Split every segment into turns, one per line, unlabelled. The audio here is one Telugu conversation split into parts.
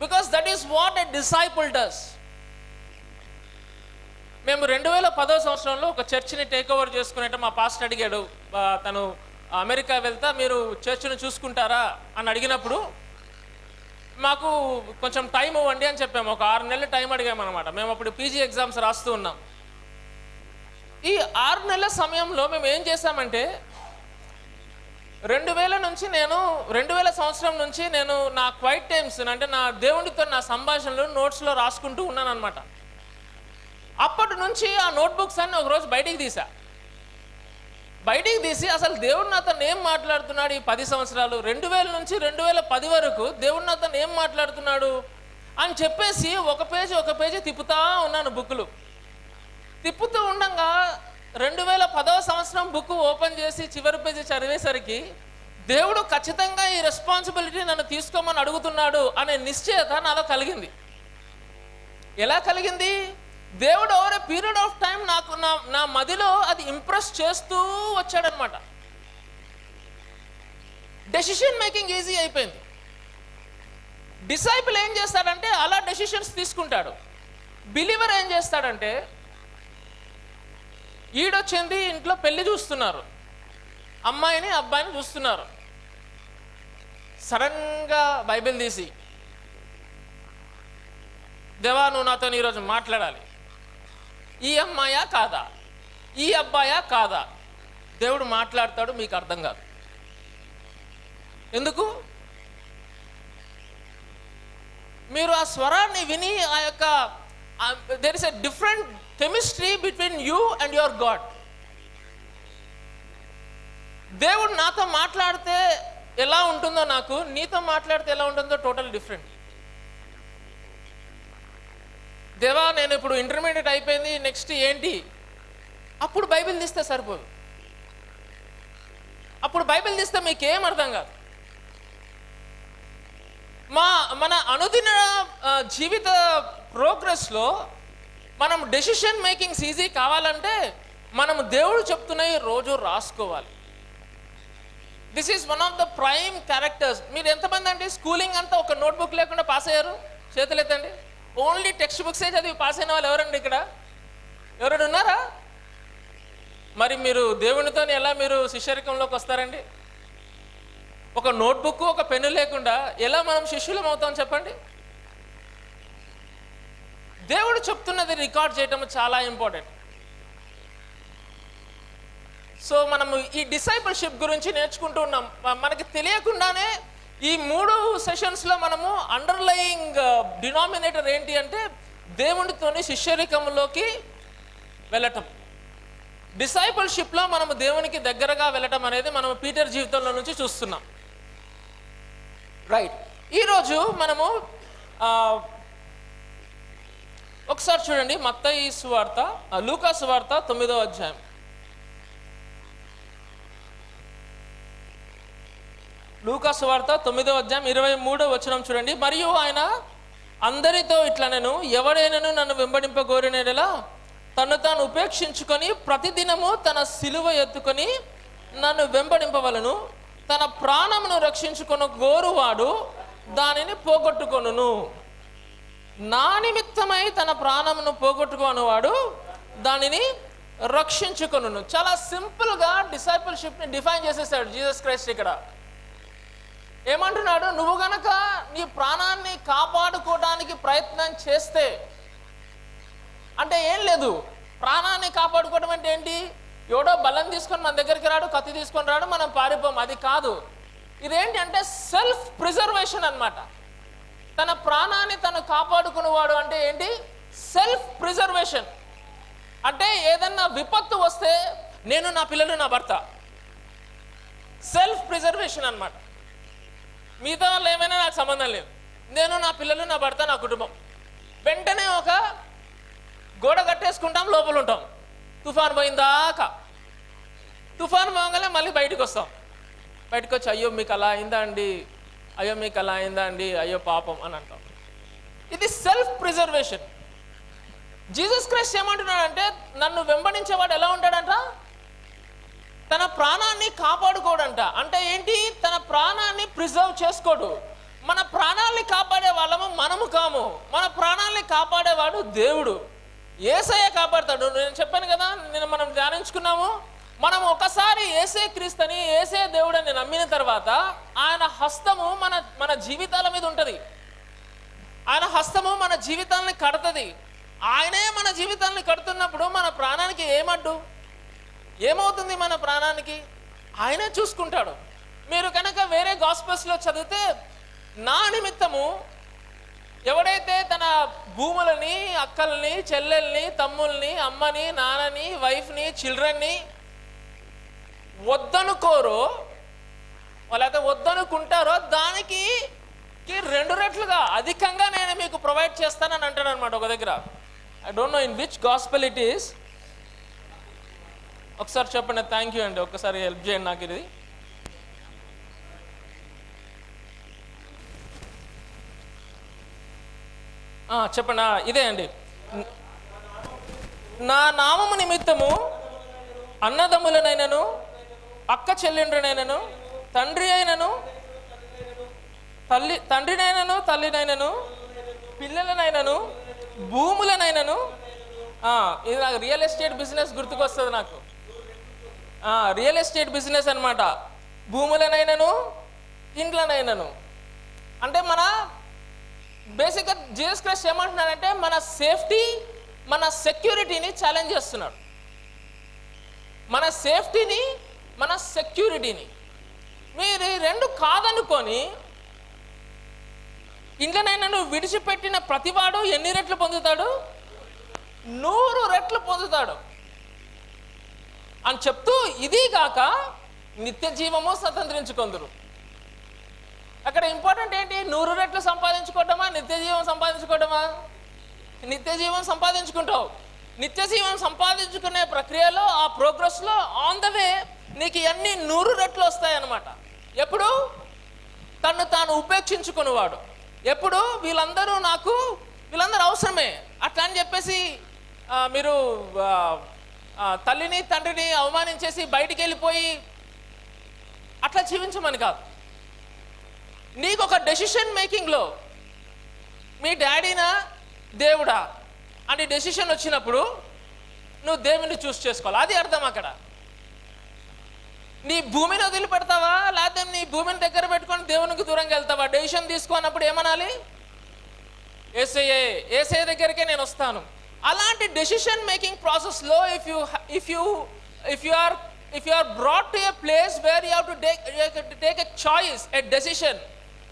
Because that is what a disciple does మేము రెండు వేల పదో సంవత్సరంలో ఒక చర్చిని టేక్ ఓవర్ చేసుకునేట మా పాస్టర్ అడిగాడు తను అమెరికా వెళ్తా మీరు చర్చిని చూసుకుంటారా? అని అడిగినప్పుడు మాకు కొంచెం టైం ఇవ్వండి అని చెప్పాము. ఒక ఆరు నెలల టైం అడిగామన్నమాట మేము అప్పుడు పీజీ ఎగ్జామ్స్ రాస్తూ ఉన్నాం. ఈ ఆరు నెలల సమయంలో మేము ఏం చేశామంటే రెండు వేల నుంచి నేను రెండు వేల సంవత్సరం నుంచి నేను నా క్వైట్ టైమ్స్ అంటే నా దేవుడితో నా సంభాషణలు నోట్స్లో రాసుకుంటూ ఉన్నాను అనమాట అప్పటి నుంచి ఆ నోట్బుక్స్ అన్ని ఒకరోజు బయటికి తీసా. బయటికి తీసి అసలు దేవుడు అతను ఏం మాట్లాడుతున్నాడు ఈ పది సంవత్సరాలు? రెండు వేల నుంచి రెండు వేల పది వరకు దేవుడు అతను ఏం మాట్లాడుతున్నాడు? అని చెప్పేసి ఒక పేజీ ఒక పేజీ తిప్పుతా ఉన్నాను బుక్లు తిప్పుతూ ఉండంగా రెండు వేల పదవ సంవత్సరం బుక్ ఓపెన్ చేసి చివరి పేజీ చదివేసరికి దేవుడు ఖచ్చితంగా ఈ రెస్పాన్సిబిలిటీ నన్ను తీసుకోమని అడుగుతున్నాడు అనే నిశ్చయత నాలో కలిగింది. ఎలా కలిగింది? దేవుడు over a period of time నాకు నా నా మదిలో అది ఇంప్రెస్ చేస్తూ వచ్చాడనమాట. డెసిషన్ మేకింగ్ ఈజీ అయిపోయింది. డిసైపుల్ ఏం చేస్తాడంటే అలా డెసిషన్స్ తీసుకుంటాడు. బిలీవర్ ఏం చేస్తాడంటే ఈడొచ్చింది ఇంట్లో పెళ్ళి చూస్తున్నారు. అమ్మాయిని అబ్బాయిని చూస్తున్నారు. సడన్గా బైబిల్ తీసి దేవా నువ్వు నాతో ఈరోజు మాట్లాడాలి. ఈ అమ్మాయా కాదా? ఈ అబ్బాయా కాదా? దేవుడు మాట్లాడతాడు మీకు అర్థం కాదు. ఎందుకు? మీరు ఆ స్వరాన్ని విని ఆ యొక్క there is a different chemistry between you and your God దేవుడు నాతో మాట్లాడితే ఎలా ఉంటుందో నాకు నీతో మాట్లాడితే ఎలా ఉంటుందో టోటల్ డిఫరెంట్. దేవా నేను ఇప్పుడు ఇంటర్మీడియట్ అయిపోయింది నెక్స్ట్ ఏంటి? అప్పుడు బైబిల్ తీస్తే సరిపోదు. అప్పుడు బైబిల్ తీస్తే మీకేం అర్థం కాదు. మా మన అనుదిన జీవిత ప్రోగ్రెస్లో మనం డెసిషన్ మేకింగ్స్ ఈజీ కావాలంటే మనం దేవుడు చెప్తున్నవి రోజు రాసుకోవాలి. This is one of the prime characters మీరు ఎంతమంది అండి స్కూలింగ్ అంతా ఒక నోట్బుక్ లేకుండా పాస్ అయ్యారు? చేతులు ఎత్తండి ఓన్లీ టెక్స్ట్ బుక్సే చదివి పాస్ అయిన వాళ్ళు ఎవరండి ఇక్కడ? ఎవరైనా ఉన్నారా? మరి మీరు దేవునితో ఎలా మీరు శిష్యరికంలోకి వస్తారండి? ఒక నోట్బుక్ ఒక పెన్ను లేకుండా ఎలా మనం శిష్యులం అవుతాం చెప్పండి? దేవుడు చెప్తున్నది రికార్డ్ చేయటం చాలా ఇంపార్టెంట్ సో మనము ఈ డిసైపుల్షిప్ గురించి నేర్చుకుంటూ ఉన్నాం. మనకి తెలియకుండానే ఈ మూడు సెషన్స్లో మనము అండర్లయింగ్ డినామినేటర్ uh, ఏంటి అంటే దేవునితోని శిష్యరికంలోకి వెళ్ళటం. డిసైపుల్షిప్లో మనము దేవునికి దగ్గరగా వెళ్ళటం అనేది మనం పీటర్ జీవితంలో నుంచి చూస్తున్నాం. రైట్ ఈరోజు మనము uh, ఒకసారి చూడండి మత్తయి సువార్త లూకా సువార్త తొమ్మిదో అధ్యాయం. లూకా సువార్త తొమ్మిదో అధ్యాయం ఇరవై మూడో వచనం చూడండి. మరియు ఆయన అందరితో ఇట్లా నేను ఎవరైనాను నన్ను వెంబడింపగోరినేలా తను తాను ఉపేక్షించుకొని ప్రతిదినము తన సిలువ ఎత్తుకొని నన్ను వెంబడింపవలను. తన ప్రాణమును రక్షించుకున్న గోరువాడు దానిని పోగొట్టుకొనును. నా నిమిత్తమై తన ప్రాణమును పోగొట్టుకోనివాడు దానిని రక్షించుకొనును. చాలా సింపుల్గా డిసైపుల్షిప్ని డిఫైన్ చేసేసాడు జీసస్ క్రైస్ట్ ఇక్కడ. ఏమంటున్నాడు? నువ్వు గనక నీ ప్రాణాన్ని కాపాడుకోవడానికి ప్రయత్నం చేస్తే అంటే ఏం లేదు. ప్రాణాన్ని కాపాడుకోవడం అంటే ఏంటి? ఎవడో బలం తీసుకొని మన దగ్గరికి రాడు కత్తి తీసుకొని రాడు మనం పారిపోం. అది కాదు. ఇదేంటి అంటే సెల్ఫ్ ప్రిజర్వేషన్ అన్నమాట. తన ప్రాణాన్ని తను కాపాడుకునేవాడు అంటే ఏంటి? సెల్ఫ్ ప్రిజర్వేషన్ అంటే ఏదన్నా విపత్తు వస్తే నేను నా పిల్లలు నా భర్త. సెల్ఫ్ ప్రిజర్వేషన్ అనమాట మిగతా వాళ్ళు ఏమైనా నాకు సంబంధం లేదు. నేను నా పిల్లలు నా భర్త నా కుటుంబం. వెంటనే ఒక గోడ కట్టేసుకుంటాం లోపల ఉంటాం. తుఫాన్ పోయిందాకా. తుఫాన్ పోగానే మళ్ళీ బయటకు వస్తాం. బయటకు వచ్చి అయ్యో మీకు అలా అయిందా అండి? అయ్యో మీకు అలా అయిందా అండి? అయ్యో పాపం అని అంటాం. ఇది సెల్ఫ్ ప్రిజర్వేషన్ జీసస్ క్రైస్ట్ ఏమంటున్నాడంటే నన్ను వెంబడించేవాడు ఎలా ఉంటాడంట? తన ప్రాణాన్ని కాపాడుకోడంట. అంటే ఏంటి? తన ప్రాణాన్ని ప్రిజర్వ్ చేసుకోడు. మన ప్రాణాన్ని కాపాడే వాళ్ళము మనము కాము. మన ప్రాణాల్ని కాపాడేవాడు దేవుడు. ఏసయ్య కాపాడతాడు. నేను చెప్పాను కదా నేను మనం ధ్యానించుకున్నాము. మనం ఒకసారి ఏసే క్రీస్తుని ఏసే దేవుడని నమ్మిన తర్వాత ఆయన హస్తము మన మన జీవితాల మీద ఉంటుంది. ఆయన హస్తము మన జీవితాలని కడుతుంది. ఆయనే మన జీవితాలని కడుతున్నప్పుడు మన ప్రాణానికి ఏమడ్డు? ఏమవుతుంది మన ప్రాణానికి? ఆయనే చూసుకుంటాడు. మీరు కనుక వేరే గాస్పల్స్లో చదివితే నా నిమిత్తము ఎవడైతే తన భూములని అక్కల్ని చెల్లెల్ని తమ్ముల్ని అమ్మని నాన్నని వైఫ్ని చిల్డ్రన్ని వద్దనుకోరో వాళ్ళైతే వద్దనుకుంటారో దానికి రెండు రెట్లుగా అధికంగా నేను మీకు ప్రొవైడ్ చేస్తానని అంటాడు అనమాట ఒక దగ్గర. I don't know in which gospel it is ఒకసారి చెప్పండి థ్యాంక్ యూ అండి. ఒకసారి హెల్ప్ చేయండి నాకు ఇది. చెప్పండి ఇదే అండి. నా నామము నిమిత్తము అన్నదమ్ములనైనను అక్క చెల్లెండ్రునైనను తండ్రి అయినను తల్లి తండ్రినైనను తల్లినైనను పిల్లలనైనను భూములనైనను. ఇది నాకు రియల్ ఎస్టేట్ బిజినెస్ గుర్తుకొస్తుంది నాకు. రియల్ ఎస్టేట్ బిజినెస్ అన్నమాట. భూములనైనను ఇండ్లనైనను. అంటే మన బేసిక్గా జీసస్ క్రైస్ట్ ఏమంటున్నాడంటే మన సేఫ్టీ మన సెక్యూరిటీని ఛాలెంజ్ చేస్తున్నాడు. మన సేఫ్టీని మన సెక్యూరిటీని మీరు ఈ రెండు కాదనుకొని ఇంట్లోనైనా నువ్వు విడిచిపెట్టిన ప్రతివాడు ఎన్ని రెట్లు పొందుతాడు? నూరు రెట్లు పొందుతాడు. అని చెప్తూ ఇది కాక నిత్య జీవము స్వతంత్రించుకొందురు. అక్కడ ఇంపార్టెంట్ ఏంటి? నూరు రెట్లు సంపాదించుకోవటమా? నిత్య జీవం సంపాదించుకోవటమా? నిత్య జీవం సంపాదించుకుంటావు. నిత్య జీవం సంపాదించుకునే ప్రక్రియలో ఆ ప్రోగ్రెస్లో ఆన్ ద వే నీకు ఇవన్నీ నూరు రెట్లు వస్తాయన్నమాట. ఎప్పుడు? తను తాను ఉపేక్షించుకునేవాడు. ఎప్పుడు? వీళ్ళందరూ నాకు వీళ్ళందరూ అవసరమే. అట్లా అని చెప్పేసి మీరు తల్లిని తండ్రిని అవమానించేసి బయటికి వెళ్ళిపోయి అట్లా జీవించమని కాదు. నీకు ఒక డెసిషన్ మేకింగ్లో మీ డాడీనా దేవుడా? అని డెసిషన్ వచ్చినప్పుడు నువ్వు దేవుని చూస్ చేసుకోవాలి. అది అర్థం అక్కడ. నీ భూమిని వదిలిపెడతావా? లేకపోతే నీ భూమిని దగ్గర పెట్టుకొని దేవునికి దూరంగా వెళ్తావా? డెసిషన్ తీసుకున్నప్పుడు ఏమనాలి? ఏసయ్యే ఏసఐ దగ్గరికే నేను వస్తాను. అలాంటి డెసిషన్ మేకింగ్ ప్రాసెస్లో if you if you if you are if you are brought to a place where you to take take a choice a decision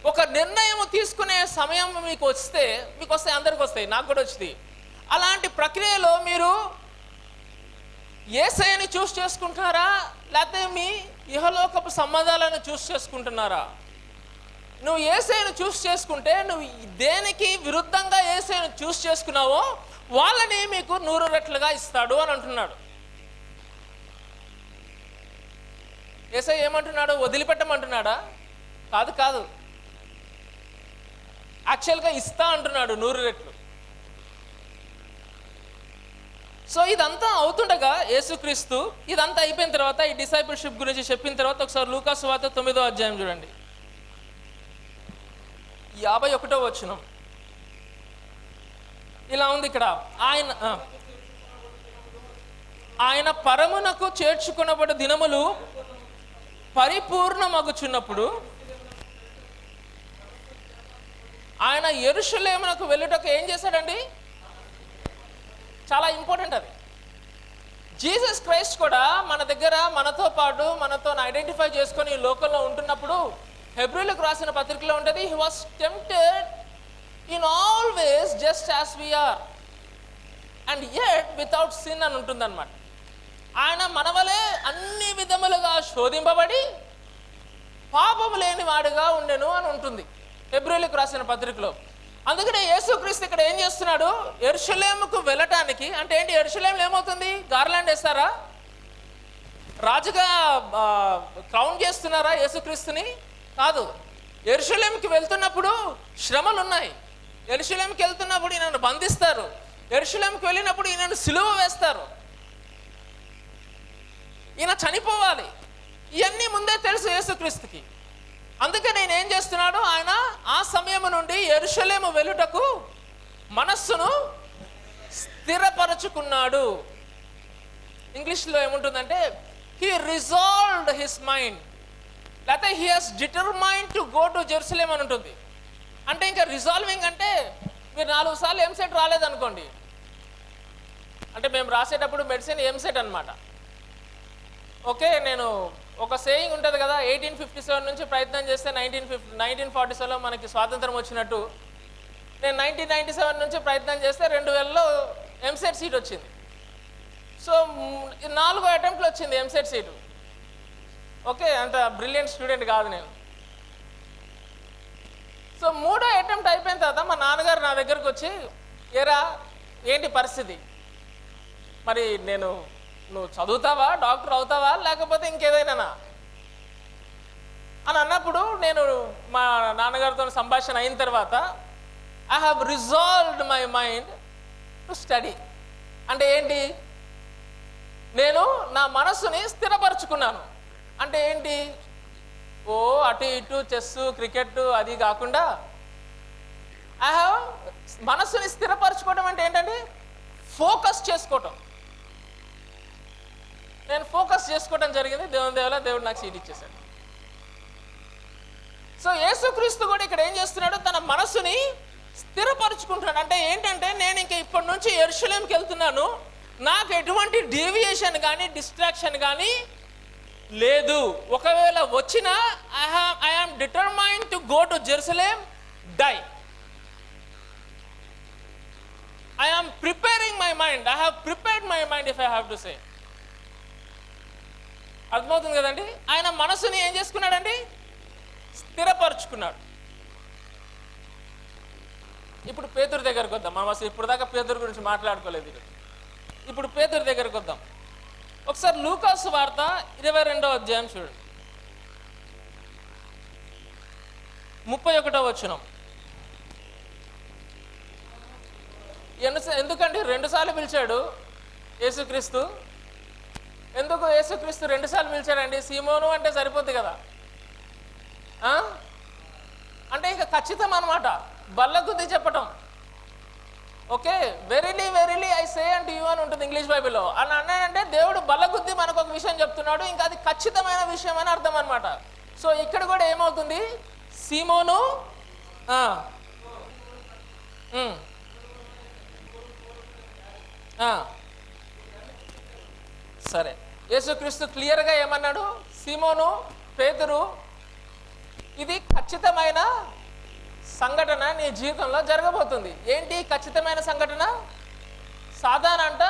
ఒక నిర్ణయం తీసుకునే సమయం మీకు వస్తే మీకు వస్తాయి అందరికి వస్తాయి నాకు కూడా వచ్చింది. అలాంటి ప్రక్రియలో మీరు ఏసైని చూస్ చేసుకుంటున్నారా? లేకపోతే మీ ఇహలోకపు సంబంధాలను చూస్ చేసుకుంటున్నారా? నువ్వు ఏసైను చూస్ చేసుకుంటే నువ్వు దేనికి విరుద్ధంగా ఏసైను చూస్ చేసుకున్నావో వాళ్ళని మీకు నూరు రెట్లుగా ఇస్తాడు అని అంటున్నాడు. ఏసై ఏమంటున్నాడు? వదిలిపెట్టమంటున్నాడా? కాదు కాదు. యాక్చువల్గా ఇస్తా అంటున్నాడు నూరు రెట్లు. సో ఇదంతా అవుతుండగా యేసుక్రీస్తు ఇదంతా అయిపోయిన తర్వాత ఈ డిసైపుల్షిప్ గురించి చెప్పిన తర్వాత ఒకసారి లూకాస్ వార్త తొమ్మిదో అధ్యాయం చూడండి. యాభై ఒకటో వచనం. ఇలా ఉంది ఇక్కడ. ఆయన ఆయన పరమునకు చేర్చుకున్నప్పుడు దినములు పరిపూర్ణమగుచున్నప్పుడు ఆయన ఎరుషులేమునకు వెళ్ళుటకు ఏం చేశాడండి? చాలా ఇంపార్టెంట్ అది. జీసస్ క్రైస్ట్ కూడా మన దగ్గర మనతో పాటు మనతో ఐడెంటిఫై చేసుకొని ఈ లోకంలో ఉంటున్నప్పుడు హెబ్రిలకు రాసిన పత్రికలో ఉంటుంది he was tempted in all ways just as we are and yet without sin అని ఉంటుందన్నమాట. ఆయన మనవలే అన్ని విధములుగా శోధింపబడి పాపము లేని వాడుగా ఉండెను అని ఉంటుంది. ఫిబ్రవరికి రాసిన పత్రికలో. అందుకనే యేసుక్రీస్తు ఇక్కడ ఏం చేస్తున్నాడు? ఎరుషలేముకు వెళ్ళటానికి అంటే ఏంటి ఎరుషలేములు ఏమవుతుంది? గార్లాండ్ వేస్తారా? రాజుగా క్రౌన్ చేస్తున్నారా యేసుక్రీస్తుని? కాదు. ఎరుషలేంకి వెళ్తున్నప్పుడు శ్రమలు ఉన్నాయి ఎరుషలేంకి వెళ్తున్నప్పుడు ఈయనను బంధిస్తారు. ఎరుషలేంకి వెళ్ళినప్పుడు ఈయనను సిలువ వేస్తారు. ఈయన చనిపోవాలి. ఇవన్నీ ముందే తెలుసు యేసుక్రీస్తుకి. అందుకే నేను ఏం చేస్తున్నాడు ఆయన ఆ సమయం నుండి ఎరుషలేము వెలుటకు మనస్సును స్థిరపరచుకున్నాడు. ఇంగ్లీష్లో ఏముంటుందంటే హీ రిజాల్వ్డ్ హిస్ మైండ్ లేకపోతే he has determined to go to Jerusalem అని ఉంటుంది. అంటే ఇంకా రిజాల్వింగ్ అంటే మీరు నాలుగు సార్లు ఎంసెట్ రాలేదనుకోండి. అంటే మేము రాసేటప్పుడు మెడిసిన్ ఎంసెట్ అనమాట ఓకే నేను ఒక సేయింగ్ ఉంటుంది కదా ఎయిటీన్ ఫిఫ్టీ సెవెన్ నుంచి ప్రయత్నం చేస్తే నైన్టీన్ ఫిఫ్టీ నైన్టీన్ ఫార్టీ సెవెన్లో మనకి స్వాతంత్రం వచ్చినట్టు. నేను నైన్టీన్ నైన్టీ సెవెన్ నుంచి ప్రయత్నం చేస్తే రెండు వేలలో ఎంసెట్ సీట్ వచ్చింది. సో ఈ నాలుగో అటెంప్ట్లో వచ్చింది ఎంసెట్ సీటు ఓకే అంత బ్రిలియంట్ స్టూడెంట్ కాదు నేను. సో మూడో అటెంప్ట్ అయిపోయిన తర్వాత మా నాన్నగారు నా దగ్గరకు వచ్చి ఏరా ఏంటి పరిస్థితి? మరి నేను నువ్వు చదువుతావా? డాక్టర్ అవుతావా? లేకపోతే ఇంకేదైనా అని అన్నప్పుడు నేను మా నాన్నగారితో సంభాషణ అయిన తర్వాత I have resolved my mind to study అంటే ఏంటి? నేను నా మనస్సుని స్థిరపరచుకున్నాను. అంటే ఏంటి? ఓ అటు ఇటు చెస్ క్రికెట్ అది కాకుండా ఐ హ్యావ్ మనస్సుని స్థిరపరచుకోవడం అంటే ఏంటంటే ఫోకస్ చేసుకోవటం. నేను ఫోకస్ చేసుకోవడం జరిగింది. దేవుని దేవుల దేవుడు నాకు సీట్ ఇచ్చేసాడు సో యేసుక్రీస్తు కూడా ఇక్కడ ఏం చేస్తున్నాడు? తన మనసుని స్థిరపరుచుకుంటున్నాడు. అంటే ఏంటంటే నేను ఇంక ఇప్పటి నుంచి ఎరుషులేంకి వెళ్తున్నాను. నాకు ఎటువంటి డీవియేషన్ కానీ డిస్ట్రాక్షన్ కానీ లేదు. ఒకవేళ వచ్చినా I have I am determine to go to Jerusalem die I am preparing my mind I have prepared my mind if I have to say అర్థమవుతుంది కదండి? ఆయన మనసుని ఏం చేసుకున్నాడండి? స్థిరపరుచుకున్నాడు. ఇప్పుడు పేతురు దగ్గరకు వద్దాం. మనం అసలు ఇప్పుడు దాకా పేతురు గురించి మాట్లాడుకోలేదు ఇప్పుడు పేతురు దగ్గరకు వద్దాం. ఒకసారి లూకాసు వార్త ఇరవై రెండవ అధ్యాయం చూడండి. ముప్పై ఒకటో వచ్చినాం ఎందుకంటే రెండుసార్లు పిలిచాడు యేసుక్రీస్తు. ఎందుకు యేసుక్రీస్తు రెండుసార్లు పిలిచాడండి? సీమోను అంటే సరిపోద్ది కదా? అంటే ఇక ఖచ్చితం అనమాట బల్లకుద్ది చెప్పటం. Okay? Verily verily I say and you అని ఉంటుంది ఇంగ్లీష్ బైబిల్లో. అని అన్నానంటే దేవుడు బల్లగుద్ది మనకు ఒక విషయం చెప్తున్నాడు. ఇంకా అది ఖచ్చితమైన విషయం అని అర్థం అనమాట సో ఇక్కడ కూడా ఏమవుతుంది? సీమోను సరే. యేసుక్రీస్తు క్లియర్గా ఏమన్నాడు? సీమోను పేతురు ఇది ఖచ్చితమైన సంఘటన నీ జీవితంలో జరగబోతుంది. ఏంటి ఖచ్చితమైన సంఘటన? సాధారణ అంట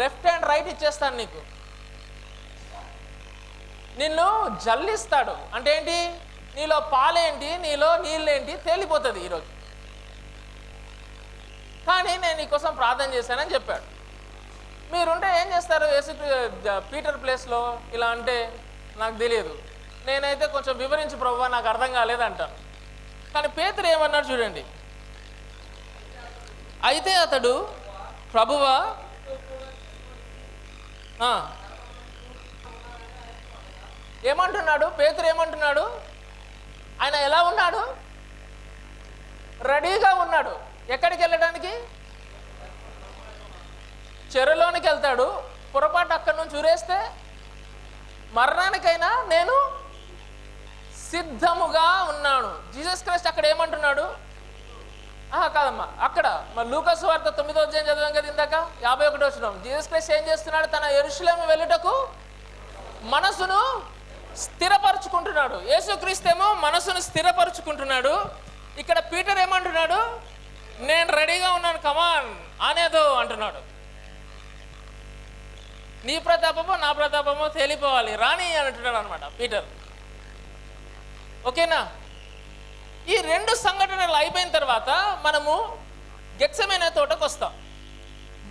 లెఫ్ట్ అండ్ రైట్ ఇచ్చేస్తాను నీకు. నిన్ను జల్లిస్తాడు. అంటే ఏంటి? నీలో పాలేంటి? నీలో నీళ్ళేంటి? తేలిపోతుంది ఈరోజు. కానీ నేను నీకోసం ప్రార్థన చేశానని చెప్పాడు. మీరుంటే ఏం చేస్తారు? ఏసు పీటర్ ప్లేస్లో ఇలా అంటే నాకు తెలియదు. నేనైతే కొంచెం వివరించి ప్రభు నాకు అర్థం కాలేదంటాను కానీ పేతురు ఏమన్నాడు చూడండి. అయితే అతడు ప్రభువా ఏమంటున్నాడు? పేతురు ఏమంటున్నాడు? ఆయన ఎలా ఉన్నాడు? రెడీగా ఉన్నాడు. ఎక్కడికి వెళ్ళడానికి? చెరలోనికి వెళ్తాడు పొరపాటు అక్కడి నుంచి ఉరేస్తే మరణానికైనా నేను సిద్ధముగా ఉన్నాను. జీసస్ క్రైస్ట్ అక్కడ ఏమంటున్నాడు? ఆహా కాదమ్మా అక్కడ. మరి లూకస్ వార్త తొమ్మిదో అధ్యాయం చదివాం కదా ఇందాక? యాభై ఒకటి వచ్చినాం జీసస్ క్రైస్ట్ ఏం చేస్తున్నాడు? తన ఎరుషులేము వెళ్ళుటకు మనసును స్థిరపరుచుకుంటున్నాడు. యేసుక్రీస్తేమో మనసును స్థిరపరుచుకుంటున్నాడు. ఇక్కడ పీటర్ ఏమంటున్నాడు? నేను రెడీగా ఉన్నాను కమాన్ అనేదో అంటున్నాడు. నీ ప్రతాపమో నా ప్రతాపమో తేలిపోవాలి. రాణి అని అంటున్నాడు అనమాట పీటర్. ఓకేనా? ఈ రెండు సంఘటనలు అయిపోయిన తర్వాత మనము గెచ్చమైన తోటకు వస్తాం.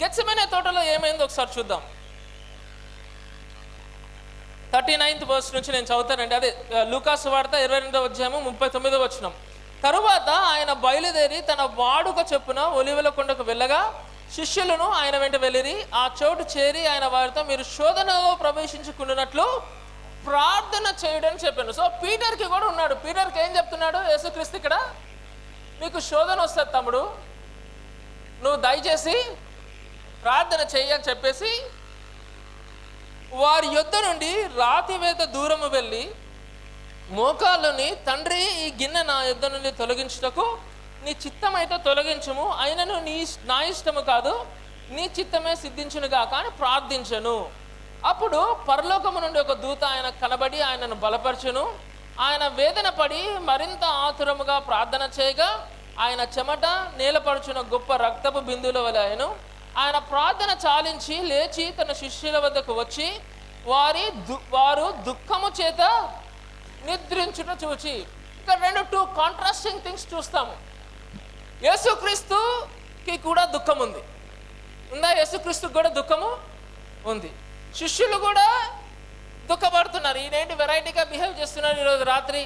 గెచ్చమైన తోటలో ఏమైందో ఒకసారి చూద్దాం. థర్టీ నైన్త్ వర్స్ నుంచి నేను చదువుతానండి. అదే లూకాసు వార్త ఇరవై రెండవ అధ్యాయము ముప్పై తొమ్మిదో వచ్చినాం తరువాత ఆయన బయలుదేరి తన వాడుక చెప్పున ఒలివల కొండకు వెళ్ళగా శిష్యులను ఆయన వెంట వెళ్ళిరి. ఆ చోటు చేరి ఆయన వారితో మీరు శోధనలో ప్రవేశించుకున్నట్లు ప్రార్థన చేయడం చెప్పాను. సో పీటర్కి కూడా ఉన్నాడు. పీటర్కి ఏం చెప్తున్నాడు? యేసుక్రీస్తు ఇక్కడ నీకు శోధన వస్తుంది తమ్ముడు. నువ్వు దయచేసి ప్రార్థన చెయ్యి అని చెప్పేసి వారి యొద్ద నుండి రాతివేత దూరము వెళ్ళి మోకాళ్ళని తండ్రి ఈ గిన్నె నా యొద్ద నుండి తొలగించుటకు నీ చిత్తమైతే తొలగించము అయినను నీ నా ఇష్టము కాదు నీ చిత్తమే సిద్ధించునుగా కానీ ప్రార్థించను. అప్పుడు పరలోకము నుండి ఒక దూత ఆయన కనబడి ఆయనను బలపరచును. ఆయన వేదన పడి మరింత ఆతురముగా ప్రార్థన చేయగా ఆయన చెమట నేలపరుచున గొప్ప రక్తపు బిందువుల వలె ఆయన ప్రార్థన చాలించి లేచి తన శిష్యుల వద్దకు వచ్చి వారి దు వారు దుఃఖము చేత నిద్రించుట చూచి. ఇక్కడ రెండు టూ కాంట్రాస్టింగ్ థింగ్స్ చూస్తాము. యేసుక్రీస్తుకి కూడా దుఃఖం ఉంది. ఉందా? యేసుక్రీస్తుకి కూడా దుఃఖము ఉంది. శిష్యులు కూడా దుఃఖపడుతున్నారు. ఈయనేంటి వెరైటీగా బిహేవ్ చేస్తున్నారు ఈరోజు రాత్రి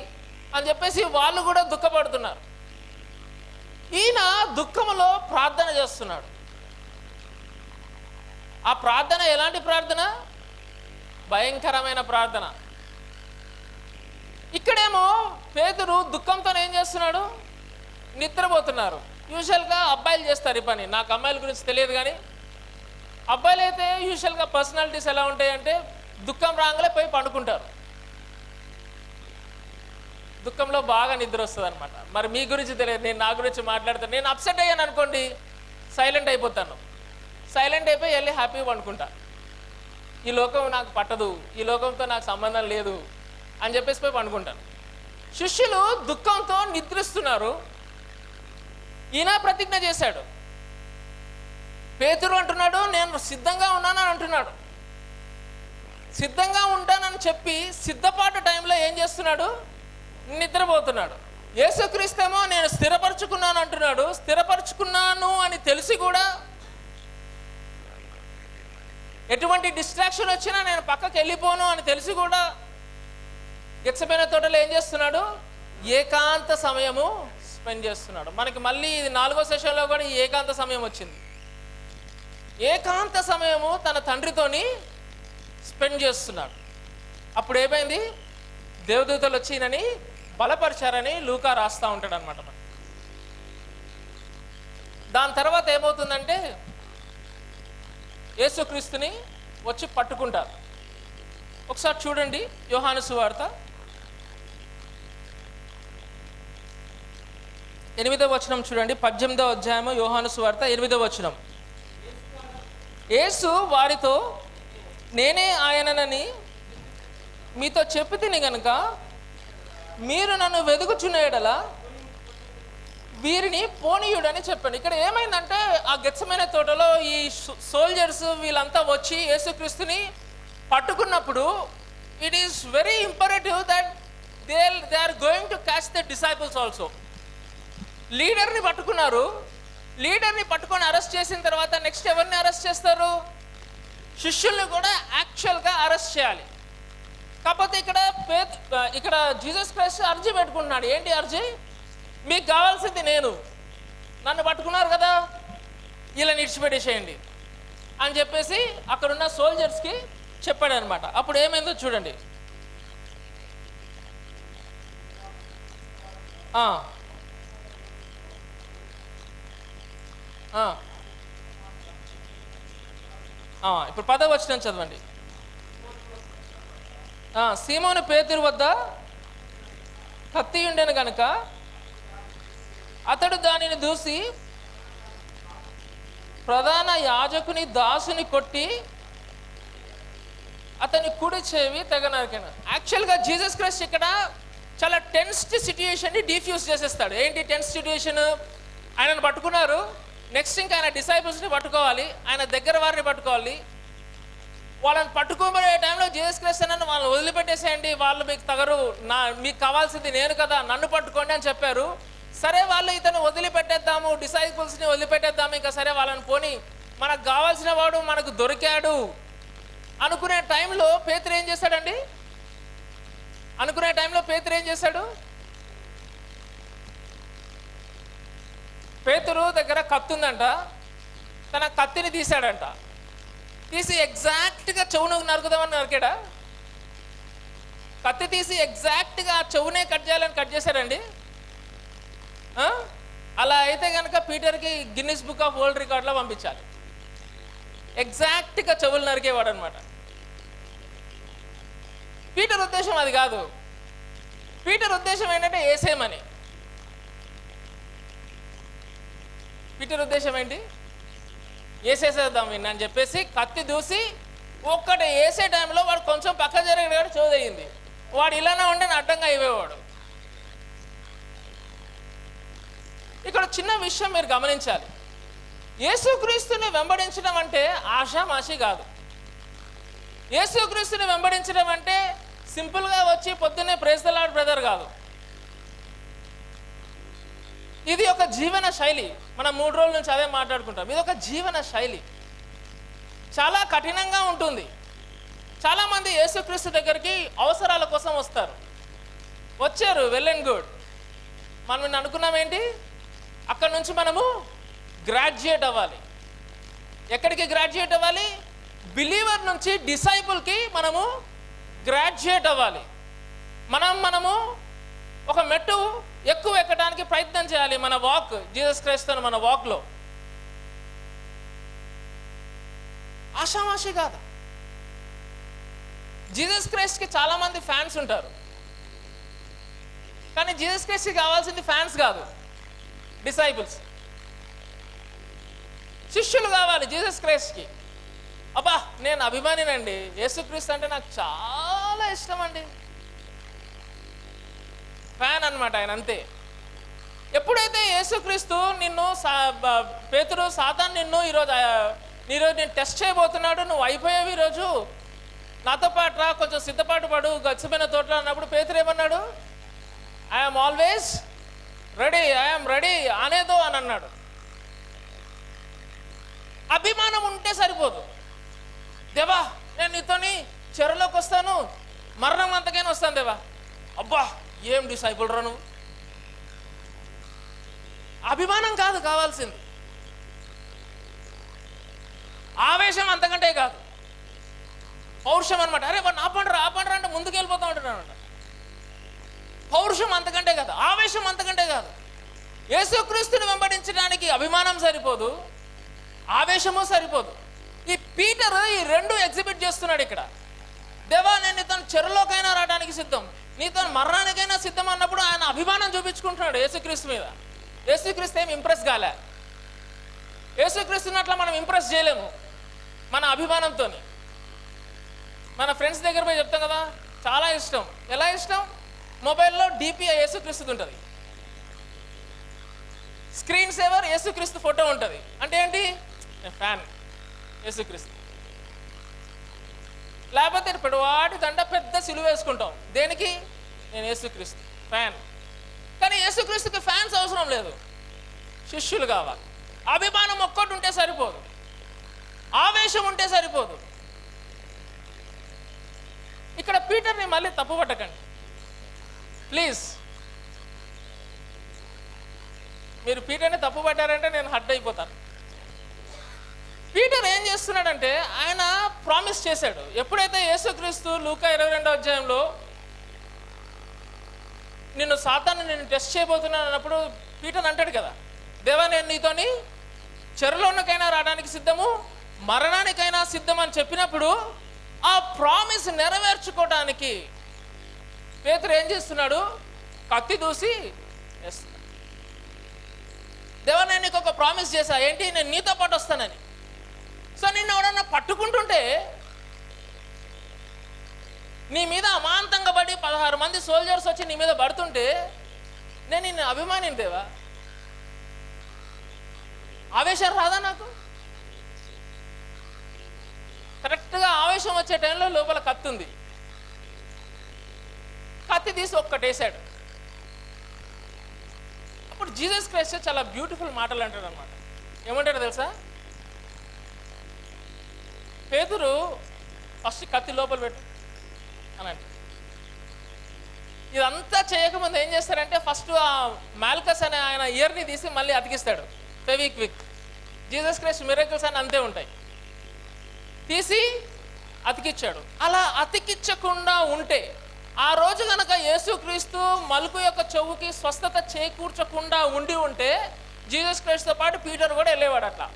అని చెప్పేసి వాళ్ళు కూడా దుఃఖపడుతున్నారు. ఈయన దుఃఖములో ప్రార్థన చేస్తున్నాడు. ఆ ప్రార్థన ఎలాంటి ప్రార్థన? భయంకరమైన ప్రార్థన. ఇక్కడేమో పేదరు దుఃఖంతో ఏం చేస్తున్నాడు? నిద్రపోతున్నారు. యూజువల్గా అబ్బాయిలు చేస్తారు ఈ పని. నాకు అమ్మాయిల గురించి తెలియదు కానీ అబ్బాయిలు అయితే యూజువల్గా పర్సనాలిటీస్ ఎలా ఉంటాయంటే దుఃఖం రాగానే పోయి పండుకుంటారు. దుఃఖంలో బాగా నిద్ర వస్తుంది అనమాట మరి మీ గురించి తెలియదు. నేను నా గురించి మాట్లాడతాను. నేను అప్సెట్ అయ్యాను అనుకోండి సైలెంట్ అయిపోతాను. సైలెంట్ అయిపోయి వెళ్ళి హ్యాపీగా పండుకుంటా. ఈ లోకం నాకు పట్టదు. ఈ లోకంతో నాకు సంబంధం లేదు అని చెప్పేసి పోయి పండుకుంటాను. శిష్యులు దుఃఖంతో నిద్రిస్తున్నారు. ఈయన ప్రతిజ్ఞ చేశాడు. పేతురు అంటున్నాడు నేను సిద్ధంగా ఉన్నానని అంటున్నాడు. సిద్ధంగా ఉంటానని చెప్పి సిద్ధపాటు టైంలో ఏం చేస్తున్నాడు? నిద్రపోతున్నాడు. యేసుక్రీస్తేమో నేను స్థిరపరచుకున్నాను అంటున్నాడు. స్థిరపరచుకున్నాను అని తెలిసి కూడా ఎటువంటి డిస్ట్రాక్షన్ వచ్చినా నేను పక్కకి వెళ్ళిపోను అని తెలిసి కూడా గెచ్చపోయిన తోటలో ఏం చేస్తున్నాడు? ఏకాంత సమయము స్పెండ్ చేస్తున్నాడు. మనకి మళ్ళీ ఇది నాలుగో సెషన్లో కూడా ఈ ఏకాంత సమయం వచ్చింది. ఏకాంత సమయము తన తండ్రితోని స్పెండ్ చేస్తున్నాడు. అప్పుడు ఏమైంది? దేవదూతలు వచ్చినని బలపరిచారని లూకా రాస్తా ఉంటాడు అనమాట దాని తర్వాత ఏమవుతుందంటే యేసుక్రీస్తుని వచ్చి పట్టుకుంటారు. ఒకసారి చూడండి యోహాను సువార్త. ఎనిమిదవ వచనం చూడండి. పద్దెనిమిదవ అధ్యాయము యోహాను సువార్త ఎనిమిదవ వచనం. యేసు వారితో నేనే ఆయననని మీతో చెప్పి తిని గనుక మీరు నన్ను వెదుకుచున్న వీరిని పోనీయుడని చెప్పాను ఇక్కడ ఏమైందంటే ఆ గచ్చమైన తోటలో ఈ సోల్జర్స్ వీళ్ళంతా వచ్చి యేసుక్రీస్తుని పట్టుకున్నప్పుడు it is very imperative that they they are going to catch the disciples also లీడర్ని పట్టుకున్నారు. లీడర్ని పట్టుకొని అరెస్ట్ చేసిన తర్వాత నెక్స్ట్ ఎవరిని అరెస్ట్ చేస్తారు? శిష్యుల్ని కూడా యాక్చువల్గా అరెస్ట్ చేయాలి. కాకపోతే ఇక్కడ పే ఇక్కడ జీసస్ క్రైస్ట్ అర్జీ పెట్టుకుంటున్నాడు ఏంటి అర్జీ? మీకు కావాల్సింది నేను. నన్ను పట్టుకున్నారు కదా. ఇలా నిడిచిపెట్టేసేయండి అని చెప్పేసి అక్కడున్న సోల్జర్స్కి చెప్పాడు అనమాట అప్పుడు ఏమైందో చూడండి. ఇప్పుడు పదవ వచ్చిన చదవండి. ఆ, సీమోను పేతురు వద్ద కత్తి ఉండేను గనక అతడు దానిని దూసి ప్రధాన యాజకుని దాసుని కొట్టి అతని కుడి చెవి తెగ నరికాను యాక్చువల్గా జీసస్ క్రైస్ట్ ఇక్కడ చాలా టెన్స్డ్ సిట్యుయేషన్ని డిఫ్యూజ్ చేసేస్తాడు. ఏంటి టెన్స్ సిట్యుయేషన్ ఆయనను పట్టుకున్నారు. నెక్స్ట్ ఇంకా ఆయన డిసైపుల్స్ని పట్టుకోవాలి ఆయన దగ్గర వారిని పట్టుకోవాలి. వాళ్ళని పట్టుకోబడే టైంలో జీసస్ క్రైస్ట్ వాళ్ళని వదిలిపెట్టేసేయండి వాళ్ళు మీకు తగరు నా మీకు కావాల్సింది నేను కదా నన్ను పట్టుకోండి అని చెప్పారు. సరే వాళ్ళు ఇతను వదిలిపెట్టేద్దాము డిసైపుల్స్ని వదిలిపెట్టేద్దాము ఇంకా సరే వాళ్ళని పోని మనకు కావాల్సిన వాడు మనకు దొరికాడు. అనుకునే టైంలో పేతురు ఏం చేశాడండి? అనుకునే టైంలో పేతురు ఏం చేశాడు? పేతురు దగ్గర కత్తి ఉందంట తన కత్తిని తీశాడంట. తీసి ఎగ్జాక్ట్గా చెవును నరుకుదామని నరికాడా? కత్తి తీసి ఎగ్జాక్ట్గా ఆ చెవునే కట్ చేయాలని కట్ చేశాడండి. అలా అయితే కనుక పీటర్కి గిన్నిస్ బుక్ ఆఫ్ వరల్డ్ రికార్డ్లో పంపించాలి. ఎగ్జాక్ట్గా చెవులు నరికేవాడు అనమాట పీటర్ ఉద్దేశం అది కాదు. పీటర్ ఉద్దేశం ఏంటంటే ఏసేమని. పీటర్ ఉద్దేశం ఏంటి? వేసేసేద్దాం విన్న అని చెప్పేసి కత్తి దూసి ఒక్కటి వేసే టైంలో వాడు కొంచెం పక్క జరిగినాడు చోదయ్యింది వాడు ఇలానే ఉంటే అడ్డంగా అయిపోయేవాడు. ఇక్కడ చిన్న విషయం మీరు గమనించాలి. యేసుక్రీస్తుని వెంబడించడం అంటే ఆషామాషి కాదు. యేసుక్రీస్తుని వెంబడించడం అంటే సింపుల్గా వచ్చి పొద్దున్నే ప్రేస్తలాడు బ్రదర్ కాదు. ఇది ఒక జీవన శైలి. మనం మూడు రోజుల నుంచి అదే మాట్లాడుకుంటాం. ఇది ఒక జీవన శైలి. చాలా కఠినంగా ఉంటుంది. చాలామంది యేసుక్రీస్తు దగ్గరికి అవసరాల కోసం వస్తారు. వచ్చారు వెల్ అండ్ గుడ్. మనం అనుకున్నాం ఏంటి? అక్కడ నుంచి మనము గ్రాడ్యుయేట్ అవ్వాలి. ఎక్కడికి గ్రాడ్యుయేట్ అవ్వాలి? బిలీవర్ నుంచి డిసైపుల్కి మనము గ్రాడ్యుయేట్ అవ్వాలి. మనం మనము ఒక మెట్టు ఎక్కువ ఎక్కడానికి ప్రయత్నం చేయాలి మన వాక్ జీసస్ క్రైస్తవ మన వాక్లో. ఆషామాషి కాదు. జీసస్ క్రైస్ట్కి చాలామంది ఫ్యాన్స్ ఉంటారు. కానీ జీసస్ క్రైస్ట్కి కావాల్సింది ఫ్యాన్స్ కాదు డిసైబుల్స్ శిష్యులు కావాలి జీసస్ క్రైస్ట్కి. అబ్బా నేను అభిమానినండి. యేసుక్రీస్తు అంటే నాకు చాలా ఇష్టం అండి ఫ్యాన్ అనమాట ఆయన అంతే. ఎప్పుడైతే యేసుక్రీస్తు నిన్ను సా- పేతుడు పేతురు సాతాన్ నిన్ను ఈరోజు ఈరోజు నేను టెస్ట్ చేయబోతున్నాడు నువ్వు అయిపోయావు ఈరోజు. నాతో పాటు రా కొంచెం సిద్ధపాటు పడు గచ్చిపోయిన తోటలో అన్నప్పుడు పేతురు ఏమన్నాడు? I'm always ready I'm ready అనేదో అని అన్నాడు. అభిమానం ఉంటే సరిపోదు. దేవా నేను నీతోని చెరలోకి వస్తాను మరణం అంతకైనా వస్తాను దేవా. అబ్బా! ఏం డిసైపుల్ రా నువ్వు? అభిమానం కాదు కావాల్సింది. ఆవేశం అంతకంటే కాదు. పౌరుషం అనమాట అరే వాడు నా పండరా ఆ పండరా అంటే ముందుకు వెళ్ళిపోతా ఉంటున్నాడు పౌరుషం అంతకంటే కాదు ఆవేశం అంతకంటే కాదు. యేసుక్రీస్తుని వెంబడించడానికి అభిమానం సరిపోదు ఆవేశము సరిపోదు. ఈ పీటర్ ఈ రెండు ఎగ్జిబిట్ చేస్తున్నాడు ఇక్కడ. దేవా నేను తను చెరులోకైనా రావడానికి సిద్ధం. నీతో మరణానికైనా సిద్ధం అన్నప్పుడు ఆయన అభిమానం చూపించుకుంటున్నాడు యేసుక్రీస్తు మీద. యేసుక్రీస్తు ఏం ఇంప్రెస్ కాలే. యేసుక్రీస్తుని అట్లా మనం ఇంప్రెస్ చేయలేము మన అభిమానంతో మన ఫ్రెండ్స్ దగ్గర పోయి చెప్తాం కదా చాలా ఇష్టం. ఎలా ఇష్టం? మొబైల్లో డిపిఐ యేసుక్రీస్తుది ఉంటుంది. స్క్రీన్ సేవర్ యేసుక్రీస్తు ఫోటో ఉంటుంది. అంటే ఏంటి? ఫ్యాన్ యేసుక్రీస్తు. లేకపోతే పిడవాటి దండ పెద్ద సిలువ వేసుకుంటాం. దేనికి? నేను యేసుక్రీస్తు ఫ్యాన్. కానీ యేసుక్రీస్తుకి ఫ్యాన్స్ అవసరం లేదు. శిష్యులు కావాలి. అభిమానం ఒక్కటి ఉంటే సరిపోదు. ఆవేశం ఉంటే సరిపోదు. ఇక్కడ పీటర్ని మళ్ళీ తప్పు పట్టకండి ప్లీజ్. మీరు పీటర్ని తప్పు పట్టారంటే నేను హట్ అయిపోతాను. పీటర్ ఏం చేస్తున్నాడంటే ఆయన ప్రామిస్ చేశాడు. ఎప్పుడైతే యేసుక్రీస్తు లూకా ఇరవై రెండో అధ్యాయంలో నిన్ను సాతాన్ని నేను టెస్ట్ చేయబోతున్నాను అన్నప్పుడు పీటర్ అంటాడు కదా దేవా నేను నీతోని చెరలోనకైనా రావడానికి సిద్ధము మరణానికైనా సిద్ధం అని చెప్పినప్పుడు ఆ ప్రామిస్ నెరవేర్చుకోవడానికి పేతురు ఏం చేస్తున్నాడు కత్తి దూసి వేస్తున్నాడు. దేవా నేను నీకు ఒక ప్రామిస్ చేశా ఏంటి? నేను నీతో పాటు వస్తానని. సో నిన్ను ఎవడన్నా పట్టుకుంటుంటే నీ మీద అమాంతంగా పడి పదహారు మంది సోల్జర్స్ వచ్చి నీ మీద పడుతుంటే నేను నిన్ను అభిమానిని దేవా ఆవేశం రాదా నాకు? కరెక్ట్గా ఆవేశం వచ్చే టైంలో లోపల కత్తి ఉంది కత్తి తీసి ఒక్కటేశాడు అప్పుడు జీసస్ క్రైస్ట్ చాలా బ్యూటిఫుల్ మాటలు అంటాడు అనమాట ఏమంటాడు తెలుసా? పేదరు ఫస్ట్ కత్తి లోపల పెట్టు అని అంటే ఇదంతా చేయకముందు ఏం చేస్తారంటే ఫస్ట్ ఆ మాల్కస్ అనే ఆయన ఇయర్ని తీసి మళ్ళీ అతికిస్తాడు. ఫెవిక్విక్ జీసస్ క్రైస్ట్ మిరకల్స్ అని అంతే ఉంటాయి. తీసి అతికిచ్చాడు. అలా అతికిచ్చకుండా ఉంటే ఆ రోజు గనక యేసుక్రీస్తు మలుపు యొక్క చెవుకి స్వస్థత చేకూర్చకుండా ఉండి ఉంటే జీసస్ క్రైస్ట్తో పాటు పీటర్ కూడా వెళ్ళేవాడు అట్లా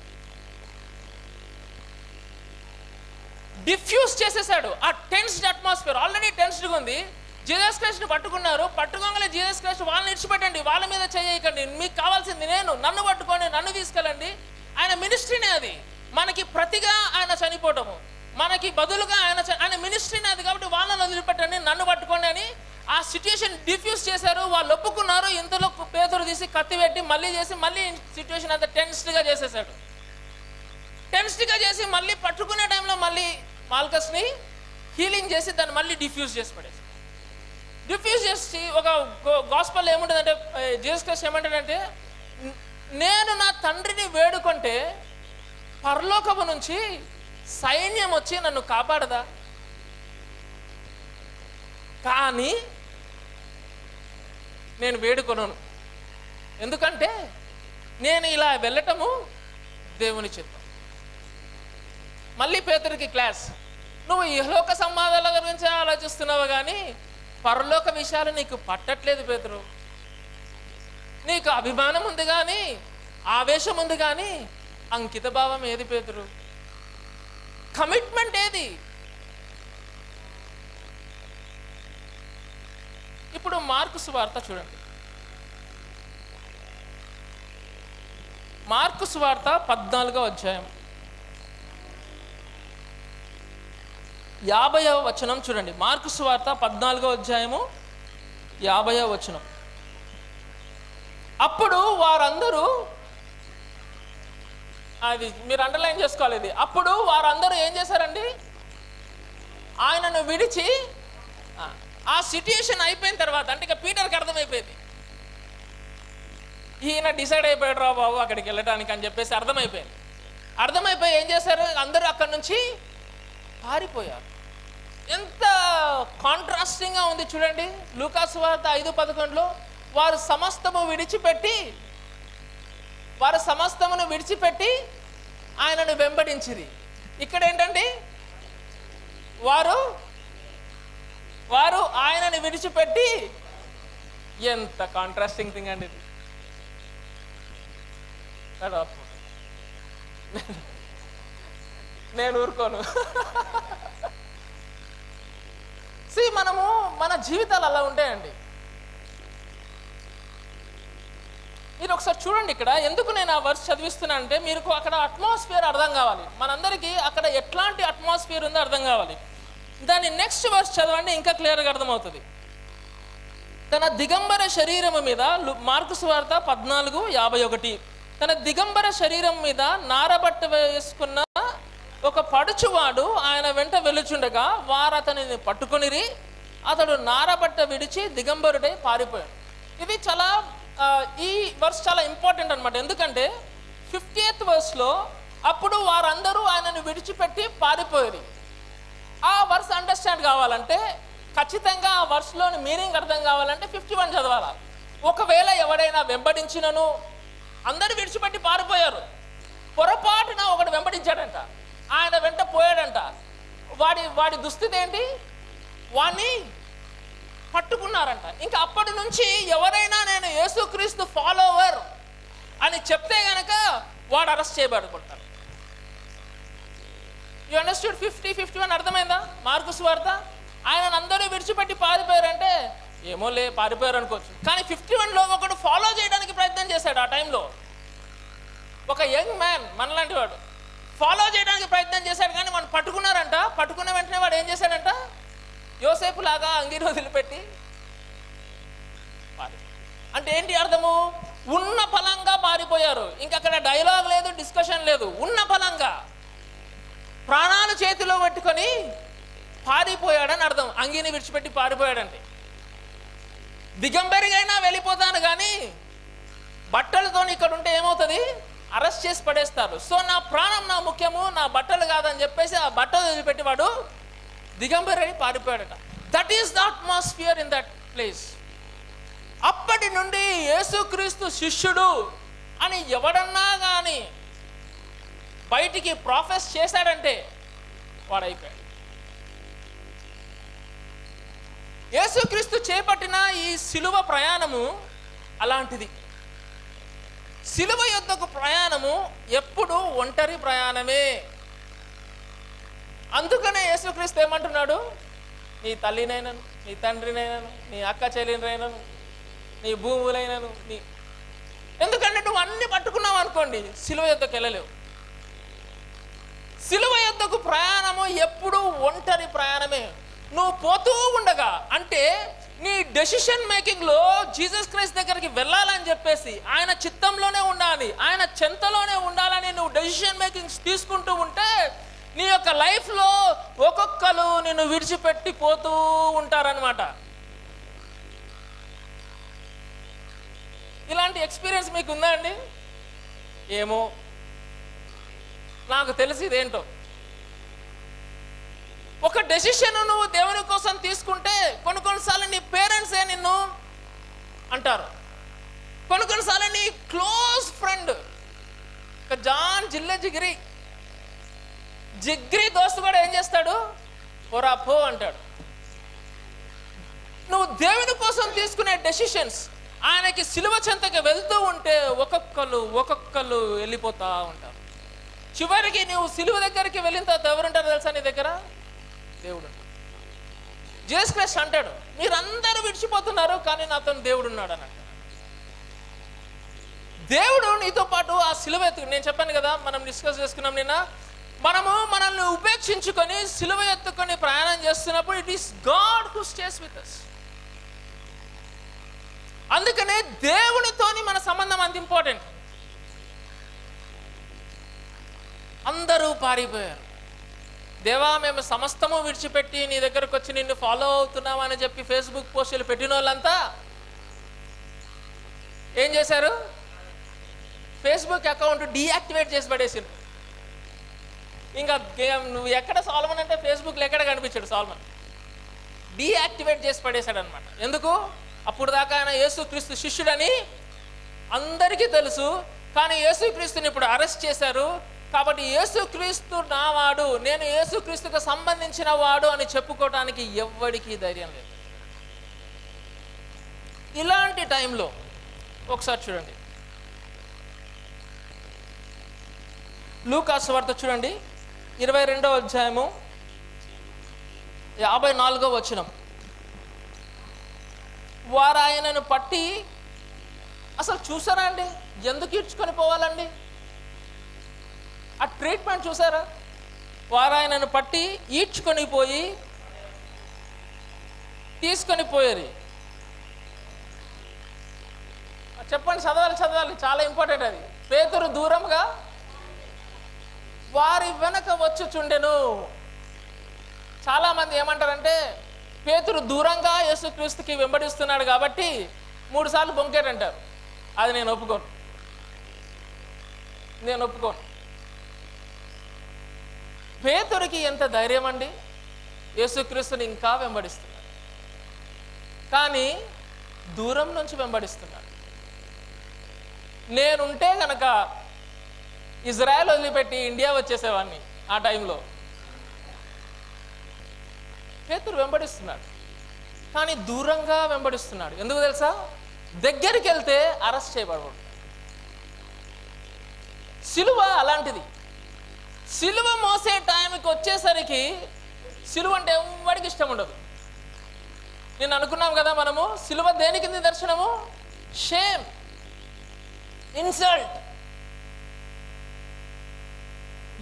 డిఫ్యూజ్ చేసేసాడు. ఆ టెన్స్డ్ అట్మాస్ఫియర్ ఆల్రెడీ టెన్స్డ్గా ఉంది. జీసస్ క్రైస్ట్ని పట్టుకున్నారు. పట్టుకోగానే జీసస్ క్రైస్ట్ వాళ్ళని ఇడిచిపెట్టండి వాళ్ళ మీద చేయకండి. మీకు కావాల్సింది నేను. నన్ను పట్టుకొని నన్ను తీసుకెళ్ళండి. ఆయన మినిస్ట్రీనే అది. మనకి ప్రతిగా ఆయన చనిపోవటము. మనకి బదులుగా ఆయన ఆయన మినిస్ట్రీనే అది కాబట్టి వాళ్ళని వదిలిపెట్టండి. నన్ను పట్టుకోండి అని ఆ సిచ్యుయేషన్ డిఫ్యూజ్ చేశారు. వాళ్ళు ఒప్పుకున్నారు. ఇంతలో పేదలు తీసి కత్తి పెట్టి మళ్ళీ చేసి మళ్ళీ సిచ్యుయేషన్ అంతా టెన్స్డ్గా చేసేసాడు. టెన్స్డ్గా చేసి మళ్ళీ పట్టుకునే టైంలో మళ్ళీ మాల్కస్ని హీలింగ్ చేసి దాన్ని మళ్ళీ డిఫ్యూజ్ చేసి పడేసి. డిఫ్యూజ్ చేసి ఒక గాస్పల్ ఏముంటుందంటే జీసస్ క్రైస్ట్ ఏమంటాడంటే నేను నా తండ్రిని వేడుకుంటే పరలోకము నుంచి సైన్యం వచ్చి నన్ను కాపాడదా? కానీ నేను వేడుకొనను. ఎందుకంటే నేను ఇలా వెళ్ళటము దేవుని చిత్తం. మళ్ళీ పేతురికి క్లాస్. నువ్వు ఇహలోక సంవాదాల గురించి ఆలోచిస్తున్నావు కానీ పరలోక విషయాలు నీకు పట్టట్లేదు పేతురు నీకు అభిమానం ఉంది కానీ ఆవేశం ఉంది కానీ అంకిత భావం ఏది పేతురు కమిట్మెంట్ ఏది? ఇప్పుడు మార్కు సువార్త చూడండి. మార్కు సువార్త పద్నాలుగో అధ్యాయం. యాభైవ వచనం చూడండి. మార్కు సువార్త పద్నాలుగో అధ్యాయము యాభైవ వచనం. అప్పుడు వారందరూ అది మీరు అండర్లైన్ చేసుకోవాలి ఇది. అప్పుడు వారందరూ ఏం చేశారండి? ఆయనను విడిచి ఆ, ఆ సిట్యుయేషన్ అయిపోయిన తర్వాత అంటే ఇక పీటర్కి అర్థమైపోయింది. ఈయన డిసైడ్ అయిపోయాడు రా బాబు అక్కడికి వెళ్ళడానికి అని చెప్పేసి అర్థమైపోయింది. అర్థమైపోయి ఏం చేశారు? అందరూ అక్కడి నుంచి పారిపోయారు. ఎంత కాంట్రాస్టింగ్గా ఉంది చూడండి. లూకాసు వార్త ఐదు పదకొండులో వారు సమస్తము విడిచిపెట్టి వారు సమస్తమును విడిచిపెట్టి ఆయనను వెంబడించిరి. ఇక్కడ ఏంటండి? వారు వారు ఆయనను విడిచిపెట్టి ఎంత కాంట్రాస్టింగ్ థింగ్ అండి ఇది. కదా? నేను ఊరుకోను. సి మనము మన జీవితాలు అలా ఉంటాయండి. మీరు ఒకసారి చూడండి ఇక్కడ ఎందుకు నేను ఆ వర్స్ చదివిస్తున్నా అంటే మీకు అక్కడ అట్మాస్ఫియర్ అర్థం కావాలి. మనందరికీ అక్కడ ఎట్లాంటి అట్మాస్ఫియర్ ఉందో అర్థం కావాలి. దాని నెక్స్ట్ వర్స్ చదవండి ఇంకా క్లియర్గా అర్థమవుతుంది. తన దిగంబర శరీరము మీద మార్కు సువార్త పద్నాలుగు యాభై ఒకటి. తన దిగంబర శరీరం మీద నారబట్ట వేసుకున్న ఒక పడుచువాడు ఆయన వెంట వెలుచుండగా వారు అతనిని పట్టుకునిరి అతడు నారబట్ట విడిచి దిగంబరుడై పారిపోయాడు. ఇది చాలా ఈ వర్స్ చాలా ఇంపార్టెంట్ అనమాట ఎందుకంటే ఫిఫ్టీ ఎయిత్ వర్స్లో అప్పుడు వారందరూ ఆయనను విడిచిపెట్టి పారిపోయారు. ఆ వర్స్ అండర్స్టాండ్ కావాలంటే ఖచ్చితంగా ఆ వర్స్లోని మీనింగ్ అర్థం కావాలంటే ఫిఫ్టీ వన్ చదవాలి. ఒకవేళ ఎవడైనా వెంబడించినను అందరూ విడిచిపెట్టి పారిపోయారు. పొరపాటున ఒకడు వెంబడించాడంట. ఆయన వెంట పోయాడంట. వాడి వాడి దుస్థితి ఏంటి? వాణ్ణి పట్టుకున్నారంట. ఇంకా అప్పటి నుంచి ఎవరైనా నేను యేసుక్రీస్తు ఫాలోవర్ అని చెప్తే గనక వాడు arrest చేయబడుకుంటారు you understood fifty fifty one అర్థమైందా? మార్కుస్ వార్త? ఆయన అందరూ విడిచిపెట్టి పారిపోయారంటే ఏమో లే పారిపోయారు అనుకోవచ్చు. కానీ ఫిఫ్టీ వన్లో ఒకడు ఫాలో చేయడానికి ప్రయత్నం చేశాడు ఆ టైంలో ఒక యంగ్ మ్యాన్ మనలాంటి వాడు. ఫాలో చేయడానికి ప్రయత్నం చేశాడు కానీ మనం పట్టుకున్నారంట. పట్టుకున్న వెంటనే వాడు ఏం చేశాడంట? యోసేపు లాగా అంగీని వదిలిపెట్టి అంటే ఏంటి అర్థము? ఉన్న ఫలంగా పారిపోయారు. ఇంకా అక్కడ డైలాగ్ లేదు డిస్కషన్ లేదు. ఉన్న ఫలంగా ప్రాణాలు చేతిలో పెట్టుకొని పారిపోయాడని అర్థం. అంగీని విడిచిపెట్టి పారిపోయాడండి దిగంబరిగైనా వెళ్ళిపోతాను కానీ బట్టలతో ఇక్కడ ఉంటే ఏమవుతుంది? అరెస్ట్ చేసి పడేస్తారు. సో నా ప్రాణం నా ముఖ్యము నా బట్టలు కాదని చెప్పేసి ఆ బట్టలు వదిలిపెట్టి వాడు దిగంబరని పారిపోయాడట. That is the atmosphere in that place అప్పటి నుండి యేసుక్రీస్తు శిష్యుడు అని ఎవడన్నా కానీ బయటికి ప్రాఫెస్ చేశాడంటే వాడైపోయాడు. యేసుక్రీస్తు చేపట్టిన ఈ సిలువ ప్రయాణము అలాంటిది. సిలువ యొద్దకు ప్రయాణము ఎప్పుడు ఒంటరి ప్రయాణమే. అందుకనే యేసుక్రీస్తు ఏమంటున్నాడు? నీ తల్లినైనను నీ తండ్రినైనను నీ అక్క చెల్లినైనను నీ భూములైనను నీ ఎందుకంటే నువ్వు అన్ని పట్టుకున్నావు అనుకోండి సిలువ యొద్దకు వెళ్ళలేవు. సిలువ యొద్దకు ప్రయాణము ఎప్పుడు ఒంటరి ప్రయాణమే. నువ్వు పోతూ ఉండగా అంటే నీ డెసిషన్ మేకింగ్లో జీసస్ క్రైస్ట్ దగ్గరికి వెళ్ళాలని చెప్పేసి ఆయన చిత్తంలోనే ఉండాలి ఆయన చెంతలోనే ఉండాలని నువ్వు డెసిషన్ మేకింగ్స్ తీసుకుంటూ ఉంటే నీ యొక్క లైఫ్లో ఒక్కొక్కరు నిన్ను విడిచిపెట్టి పోతూ ఉంటారనమాట ఇలాంటి ఎక్స్పీరియన్స్ మీకు ఉందా అండి? ఏమో. నాకు తెలిసి ఇదేంటో. ఒక డెసిషన్ నువ్వు దేవుని కోసం తీసుకుంటే కొన్ని కొన్నిసార్లు నీ పేరెంట్సే నిన్ను అంటారు. కొన్ని కొన్నిసార్లు నీ క్లోజ్ ఫ్రెండ్ ఒక జాన్ జిల్లె జిగిరి జిగ్రి దోస్తు కూడా ఏం చేస్తాడు? పోరా పో అంటాడు. నువ్వు దేవుని కోసం తీసుకునే డెసిషన్స్ ఆయనకి సిలువ చెంతకి వెళ్తూ ఉంటే ఒక్కొక్కరు ఒక్కొక్కరు వెళ్ళిపోతా ఉంటారు. చివరికి నువ్వు సిలువ దగ్గరికి వెళ్ళిన తర్వాత ఎవరుంటారు తెలుసా నీ దగ్గర? దేవుడు జేసు క్రైస్ట్ అంటాడు మీరందరూ విడిచిపోతున్నారు కానీ నాతో దేవుడు ఉన్నాడు అని దేవుడు నీతో పాటు ఆ సిలువ ఎత్తు నేను చెప్పాను కదా మనం డిస్కస్ చేసుకున్నాం నిన్న మనము మనల్ని ఉపేక్షించుకొని సిలువ ఎత్తుకొని ప్రయాణం చేస్తున్నప్పుడు it is God who stays with us అందుకనే దేవునితోని మన సంబంధం అంత ఇంపార్టెంట్. అందరూ పారిపోయారు. దేవా మేము సమస్తము విడిచిపెట్టి నీ దగ్గరకు వచ్చి నిన్ను ఫాలో అవుతున్నామని చెప్పి ఫేస్బుక్ పోస్టులు పెట్టిన వాళ్ళంతా ఏం చేశారు? ఫేస్బుక్ అకౌంట్ డీయాక్టివేట్ చేసి పడేసిండు ఇంకా నువ్వు ఎక్కడ సాల్మన్ అంటే ఫేస్బుక్లో ఎక్కడ కనిపించాడు సాల్మన్ డీయాక్టివేట్ చేసి పడేశాడు అనమాట ఎందుకు? అప్పుడు దాకా ఆయన యేసుక్రీస్తు శిష్యుడని అందరికీ తెలుసు కానీ యేసుక్రీస్తుని ఇప్పుడు అరెస్ట్ చేశారు. కాబట్టి యేసుక్రీస్తు నావాడు నేను యేసుక్రీస్తుకు సంబంధించిన వాడు అని చెప్పుకోవడానికి ఎవ్వడికి ధైర్యం లేదు. ఇలాంటి టైంలో ఒకసారి చూడండి. లూకాస్ వార్త చూడండి. ఇరవై రెండవ అధ్యాయము యాభై నాలుగో వచనం. వారు ఆయనను పట్టి అసలు చూసారా అండి? ఎందుకు ఈడ్చుకొని పోవాలండి? ఆ ట్రీట్మెంట్ చూసారా? వారు ఆయనను పట్టి ఈడ్చుకొని పోయి తీసుకొని పోయారు చెప్పండి చదవాలి చదవాలి. చాలా ఇంపార్టెంట్ అది. పేతురు దూరంగా వారి వెనక వచ్చుచుండెను. చాలామంది ఏమంటారంటే పేతురు దూరంగా యేసుక్రీస్తుకి వెంబడిస్తున్నాడు కాబట్టి మూడుసార్లు బొంకేటంటారు. అది నేను ఒప్పుకోను. నేను ఒప్పుకోను. పేతురికి ఎంత ధైర్యం అండి? యేసుక్రీస్తుని ఇంకా వెంబడిస్తున్నాడు కానీ దూరం నుంచి వెంబడిస్తున్నాడు నేనుంటే గనక ఇజ్రాయెల్ వదిలిపెట్టి ఇండియా వచ్చేసేవాడిని ఆ టైంలో. పేతురు వెంబడిస్తున్నాడు. కానీ దూరంగా వెంబడిస్తున్నాడు. ఎందుకు తెలుసా? దగ్గరికి వెళ్తే అరెస్ట్ చేయబడవు సిలువ అలాంటిది. సిలువ మోసే టైంకి వచ్చేసరికి సిలువ అంటే ఎవరికి ఇష్టం ఉండదు. నేను అనుకున్నాం కదా మనము సిలువ దేనికి నిదర్శనము షేమ్ ఇన్సల్ట్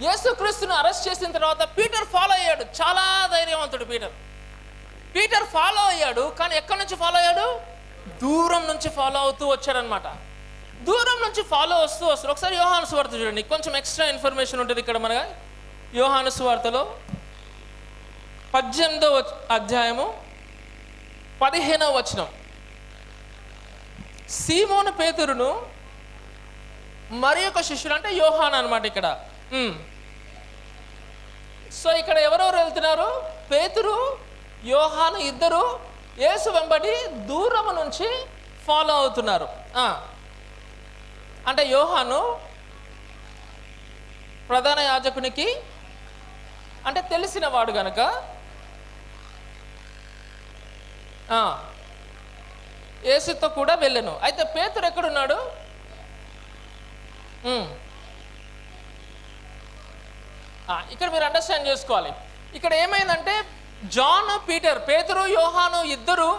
యేసుక్రీస్తును అరెస్ట్ చేసిన తర్వాత పీటర్ ఫాలో అయ్యాడు. చాలా ధైర్యవంతుడు పీటర్. పీటర్ ఫాలో అయ్యాడు కానీ ఎక్కడి నుంచి ఫాలో అయ్యాడు? దూరం నుంచి ఫాలో అవుతూ వచ్చాడనమాట దూరం నుంచి ఫాలో వస్తూ వస్తారు. ఒకసారి యోహాను స్వార్త చూడండి. కొంచెం ఎక్స్ట్రా ఇన్ఫర్మేషన్ ఉంటుంది ఇక్కడ మనగా. యోహాను స్వార్తలో పద్దెనిమిదో అధ్యాయము పదిహేనవ వచనం. సీమోను పేతురును మరి ఒక శిష్యుడు అంటే యోహాన్ అనమాట ఇక్కడ. సో ఇక్కడ ఎవరెవరు వెళ్తున్నారు? పేతురు యోహాను ఇద్దరు యేసు వెంబడి దూరము నుంచి ఫాలో అవుతున్నారు. అంటే యోహాను ప్రధాన యాజకునికి అంటే తెలిసిన వాడు గనక యేసుతో కూడా వెళ్ళాను. అయితే పేతురు ఎక్కడున్నాడు? ఇక్కడ మీరు అండర్స్టాండ్ చేసుకోవాలి. ఇక్కడ ఏమైందంటే జాన్ పీటర్ పేతురు యోహాను ఇద్దరు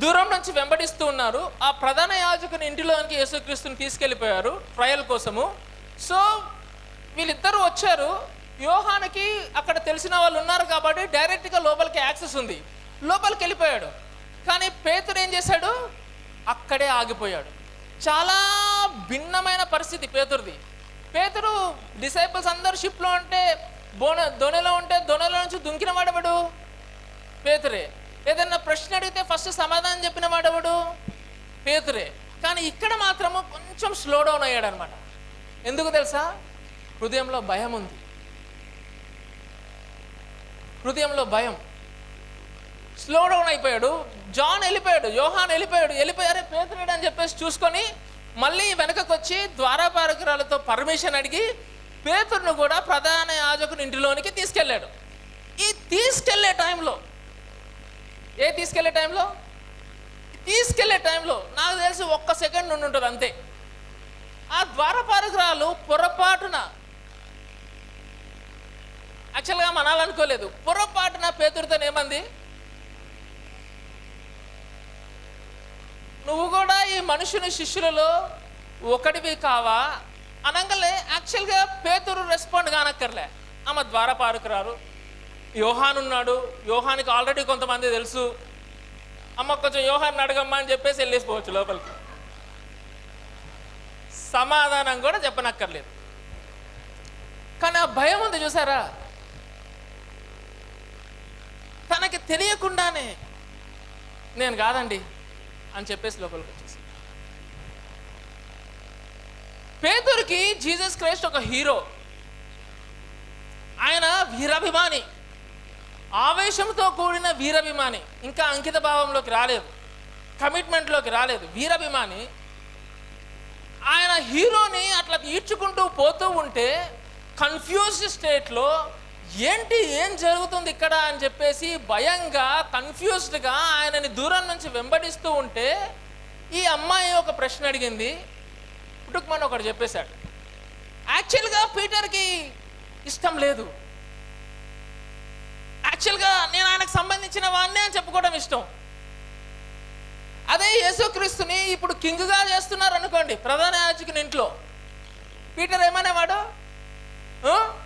దూరం నుంచి వెంబడిస్తూ ఉన్నారు. ఆ ప్రధాన యాజకుని ఇంటిలోనికి యేసుక్రీస్తుని తీసుకెళ్ళిపోయారు ట్రయల్ కోసము. సో వీళ్ళిద్దరూ వచ్చారు. యోహానికి అక్కడ తెలిసిన వాళ్ళు ఉన్నారు కాబట్టి డైరెక్ట్గా లోపలికి యాక్సెస్ ఉంది. లోపలికి వెళ్ళిపోయాడు. కానీ పేతురు ఏం చేశాడు? అక్కడే ఆగిపోయాడు. చాలా భిన్నమైన పరిస్థితి పేతురుది. పేతురు డిసైపుల్స్ అందరు షిప్లో ఉంటే బోన దొనెలో ఉంటే దొనెలో నుంచి దుంకిన వాడెవడు? పేతురే. ఏదైనా ప్రశ్న అడిగితే ఫస్ట్ సమాధానం చెప్పిన వాడెవడు పేతురే. కానీ ఇక్కడ మాత్రము కొంచెం స్లో డౌన్ అయ్యాడు అనమాట ఎందుకు తెలుసా? హృదయంలో భయం ఉంది. హృదయంలో భయం. స్లో డౌన్ అయిపోయాడు. జాన్ వెళ్ళిపోయాడు. యోహాన్ వెళ్ళిపోయాడు. వెళ్ళిపోయారే పేతురేడు అని చెప్పేసి చూసుకొని మళ్ళీ వెనకకు వచ్చి ద్వారాపారకురాలతో పర్మిషన్ అడిగి పేతురును కూడా ప్రధాన యాజకుని ఇంటిలోనికి తీసుకెళ్ళాడు. ఈ తీసుకెళ్ళే టైంలో ఏ తీసుకెళ్ళే టైంలో? తీసుకెళ్ళే టైంలో. నాకు తెలిసి ఒక్క సెకండ్ నుండి ఉంటుంది అంతే. ఆ ద్వారపారకురాలు పొరపాటున యాక్చువల్గా మనాలనుకోలేదు. పొరపాటున పేతుడితో ఏమంది? నువ్వు కూడా ఈ మనుషుని శిష్యులలో ఒకటివి కావా? అనగలే యాక్చువల్గా పేతురు రెస్పాండ్ కానక్కర్లే. ఆమె ద్వారపారకురారు యోహాన్ ఉన్నాడు. యోహానికి ఆల్రెడీ కొంతమంది తెలుసు. అమ్మ కొంచెం యోహాన్ అడగమ్మా అని చెప్పేసి వెళ్ళేసిపోవచ్చు లోపలికి. సమాధానం కూడా చెప్పనక్కర్లేదు. కానీ ఆ భయం ఉంది చూసారా? తనకి తెలియకుండానే నేను కాదండి అని చెప్పేసి లోపలికి వచ్చేసి. పేదరికి జీసస్ క్రైస్ట్ ఒక హీరో. ఆయన వీరాభిమాని. ఆవేశంతో కూడిన వీరాభిమాని ఇంకా అంకిత భావంలోకి రాలేదు. కమిట్మెంట్లోకి రాలేదు. వీరాభిమాని ఆయన హీరోని అట్లా ఈడ్చుకుంటూ పోతూ ఉంటే కన్ఫ్యూజ్డ్ స్టేట్లో ఏంటి ఏం జరుగుతుంది ఇక్కడ అని చెప్పేసి భయంగా కన్ఫ్యూజ్డ్గా ఆయనని దూరం నుంచి వెంబడిస్తూ ఉంటే ఈ అమ్మాయి ఒక ప్రశ్న అడిగింది. పుట్టుకమని ఒకటి చెప్పేశాడు. యాక్చువల్గా పీటర్కి ఇష్టం లేదు. యాక్చువల్గా నేను ఆయనకు సంబంధించిన వాడినే అని చెప్పుకోవడం ఇష్టం. అదే యేసుక్రీస్తుని ఇప్పుడు కింగ్గా చేస్తున్నారు అనుకోండి ప్రధాన యాజకుని ఇంట్లో. పీటర్ ఏమనేవాడు? ఆ?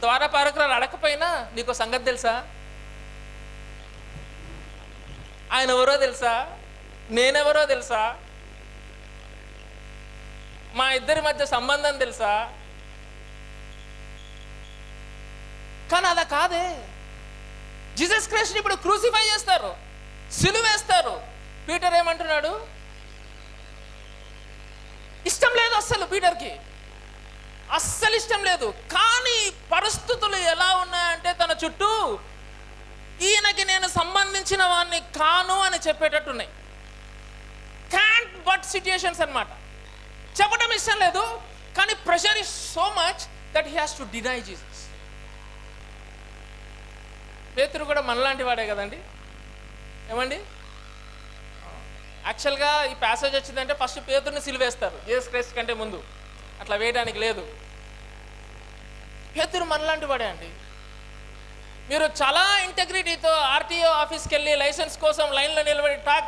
ద్వారపారకురాలు అడగకపోయినా నీకు సంగతి తెలుసా? ఆయన ఎవరో తెలుసా? నేనెవరో తెలుసా? మా ఇద్దరి మధ్య సంబంధం తెలుసా? కానీ అలా కాదే. జీసస్ క్రైస్ట్ ఇప్పుడు క్రూసిఫై చేస్తారు. సిలువేస్తారు పీటర్ ఏమంటున్నాడు? ఇష్టం లేదు అస్సలు పీటర్కి. అస్సలు ఇష్టం లేదు. కానీ పరిస్థితులు ఎలా ఉన్నాయంటే తన చుట్టూ ఈయనకి నేను సంబంధించిన వాడిని కాను అని చెప్పేటట్టున్నాయి. క్యాంట్ బట్ సిచ్యుయేషన్స్ అన్నమాట. చెప్పడం ఇష్టం లేదు కానీ pressure is so much that he has to deny Jesus Pethuru కూడా మనలాంటి వాడే కదండి? ఏమండి? యాక్చువల్గా ఈ ప్యాసేజ్ వచ్చిందంటే ఫస్ట్ పేతుర్ని సిలివేస్తారు జీసస్ క్రైస్ట్ కంటే ముందు. అట్లా వేయడానికి లేదు. పేతురు మనలాంటి వాడే అండి. మీరు చాలా ఇంటెగ్రిటీతో ఆర్టీఓ ఆఫీస్కి వెళ్ళి లైసెన్స్ కోసం లైన్లో నిలబడి టాక్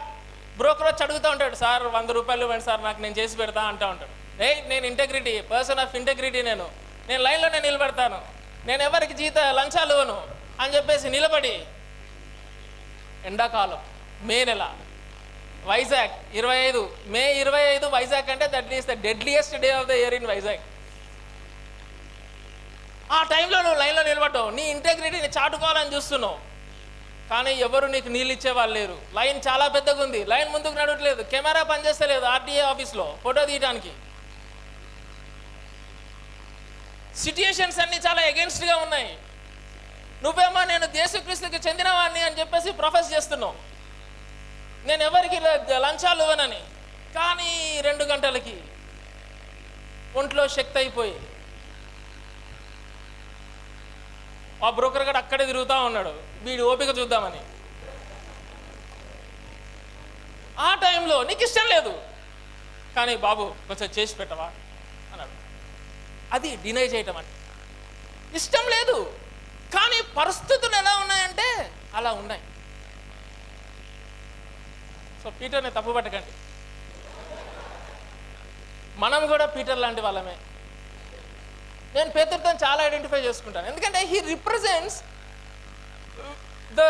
బ్రోకర్ వచ్చి అడుగుతూ ఉంటాడు సార్ వంద రూపాయలు ఇవ్వండి సార్ నాకు నేను చేసి పెడతా అంటూ ఉంటాడు. ఏ నేను ఇంటెగ్రిటీ పర్సన్ ఆఫ్ ఇంటెగ్రిటీ నేను. నేను లైన్లోనే నిలబెడతాను. నేను ఎవరికి జీత లంచాలు ఇవ్వను. అని చెప్పేసి నిలబడి ఎండాకాలం మే నెల వైజాగ్ ఇరవై ఐదు మే ఇరవై ఐదు వైజాగ్ అంటే that is the deadliest day of the year in Vizag. ఆ టైంలో నువ్వు లైన్లో నిలబడ్డావు నీ ఇంటెగ్రిటీని చాటుకోవాలని చూస్తున్నావు. కానీ ఎవరు నీకు నీళ్ళు ఇచ్చేవాళ్ళు లేరు. లైన్ చాలా పెద్దగా ఉంది. లైన్ ముందుకు నడవట్లేదు. కెమెరా పనిచేస్తలేదు ఆర్టీఏ ఆఫీస్లో ఫోటో తీయడానికి సిట్యుయేషన్స్ అన్నీ చాలా ఎగెన్స్ట్గా ఉన్నాయి. నువ్వేమో నేను దేశక్రీస్తుకి చెందినవాడిని అని చెప్పేసి ప్రొఫెస్ చేస్తున్నావు. నేను ఎవరికి లంచాలు ఇవ్వనని. కానీ రెండు గంటలకి ఒంట్లో శక్తి అయిపోయి ఆ బ్రోకర్ గడు అక్కడే తిరుగుతూ ఉన్నాడు. వీడి ఓపిక చూద్దామని. ఆ టైంలో నీకు ఇష్టం లేదు. కానీ బాబు కొంచెం చేసి పెట్టవా? అన్నాడు. అది డినై చేయటం అంటే. ఇష్టం లేదు. కానీ పరిస్థితులు ఎలా ఉన్నాయంటే అలా ఉన్నాయి. సో పీటర్ని తప్పు పట్టకండి. మనం కూడా పీటర్ లాంటి వాళ్ళమే. నేను పేతుడితో చాలా ఐడెంటిఫై చేసుకుంటాను. ఎందుకంటే he represents the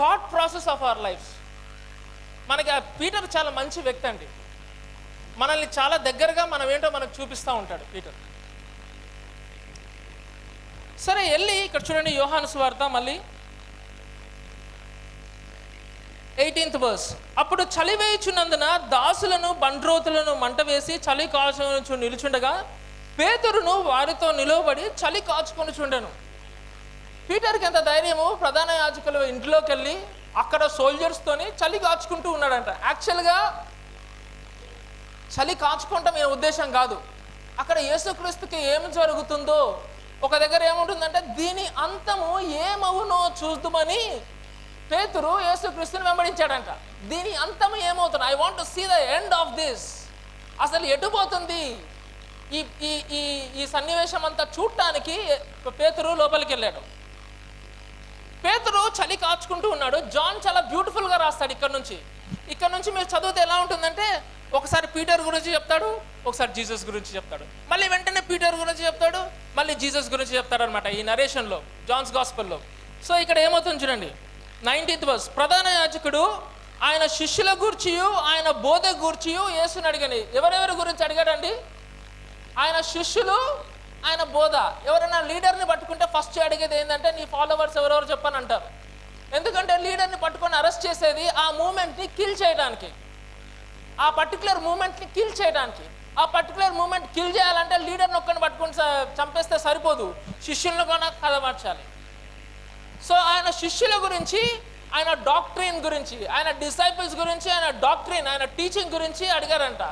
thought process of our life మనకి ఆ పీటర్ చాలా మంచి వ్యక్తి అండి. మనల్ని చాలా దగ్గరగా మనం ఏంటో మనకు చూపిస్తూ ఉంటాడు పీటర్. సరే వెళ్ళి ఇక్కడ చూడండి యోహాను సువార్త మళ్ళీ ఎయిటీన్త్ వర్స్ అప్పుడు చలి వేయుచున్నందున దాసులను బండ్రోతులను మంట వేసి చలి కాచు నిలుచుండగా పేతురును వారితో నిలవబడి చలి కాచుకొని చుండెను పీటర్కి ఎంత ధైర్యము ప్రధాన యాజకులు ఇంట్లోకి వెళ్ళి అక్కడ సోల్జర్స్తోని చలి కాచుకుంటూ ఉన్నాడంట. యాక్చువల్గా చలి కాచుకుంటాం ఏ ఉద్దేశం కాదు. అక్కడ యేసుక్రీస్తుకి ఏం జరుగుతుందో ఒక దగ్గర ఏముంటుందంటే దీని అంతము ఏమవునో చూద్దామని పేతురు యేసుక్రీస్తుని వెంబడించాడంట. దీని అంతము ఏమవుతుంది? I want see the end of this అసలు ఎటుపోతుంది ఈ ఈ ఈ ఈ సన్నివేశం అంతా చూడటానికి పేతురు లోపలికి వెళ్ళాడు పేతురు చలి కాచుకుంటూ ఉన్నాడు. జాన్ చాలా బ్యూటిఫుల్గా రాస్తాడు ఇక్కడ నుంచి. ఇక్కడ నుంచి మీరు చదివితే ఎలా ఉంటుందంటే ఒకసారి పీటర్ గురించి చెప్తాడు ఒకసారి జీసస్ గురించి చెప్తాడు. మళ్ళీ వెంటనే పీటర్ గురించి చెప్తాడు మళ్ళీ జీసస్ గురించి చెప్తాడు అనమాట ఈ నరేషన్లో జాన్స్ గాస్పల్లో. సో ఇక్కడ ఏమవుతుంది చూడండి నైన్టీన్త్ వర్స్ ప్రధాన యాజకుడు ఆయన శిష్యుల గూర్చియు ఆయన బోధ గూర్చియు యేసుని అడిగని ఎవరెవరి గురించి అడిగాడండి? ఆయన శిష్యులు ఆయన బోధ. ఎవరైనా లీడర్ని పట్టుకుంటే ఫస్ట్ అడిగేది ఏంటంటే నీ ఫాలోవర్స్ ఎవరెవరు చెప్పని అంటారు ఎందుకంటే లీడర్ని పట్టుకొని అరెస్ట్ చేసేది ఆ మూమెంట్ని కిల్ చేయడానికి. ఆ పర్టికులర్ మూమెంట్ని కిల్ చేయడానికి. ఆ పర్టికులర్ మూమెంట్ కిల్ చేయాలంటే లీడర్ని ఒక్కని పట్టుకొని చంపేస్తే సరిపోదు. శిష్యులను కూడా కదమార్చాలి సో ఆయన శిష్యుల గురించి ఆయన డాక్టరీన్ గురించి ఆయన డిసైపుల్స్ గురించి ఆయన డాక్టరీన్ ఆయన టీచింగ్ గురించి అడిగారంట.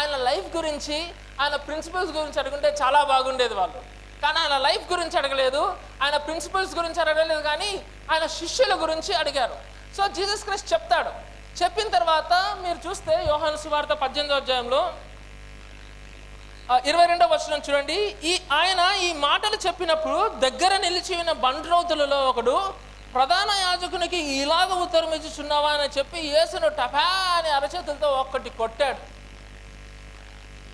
ఆయన లైఫ్ గురించి ఆయన ప్రిన్సిపల్స్ గురించి అడుగుంటే చాలా బాగుండేది వాళ్ళు. కానీ ఆయన లైఫ్ గురించి అడగలేదు ఆయన ప్రిన్సిపల్స్ గురించి అడగలేదు కానీ ఆయన శిష్యుల గురించి అడిగారు. సో జీసస్ క్రైస్ట్ చెప్తాడు. చెప్పిన తర్వాత మీరు చూస్తే యోహాను సువార్త పద్దెనిమిదో అధ్యాయంలో ఇరవై రెండవ వచనం చూడండి. ఈ ఆయన ఈ మాటలు చెప్పినప్పుడు దగ్గర నిలిచి ఉన్న బండ్రౌతులలో ఒకడు ప్రధాన యాజకునికి ఇలాగ ఉత్తరం ఇచ్చుచున్నావా? అని చెప్పి యేసును టపా అని అరచేతులతో ఒక్కటి కొట్టాడు.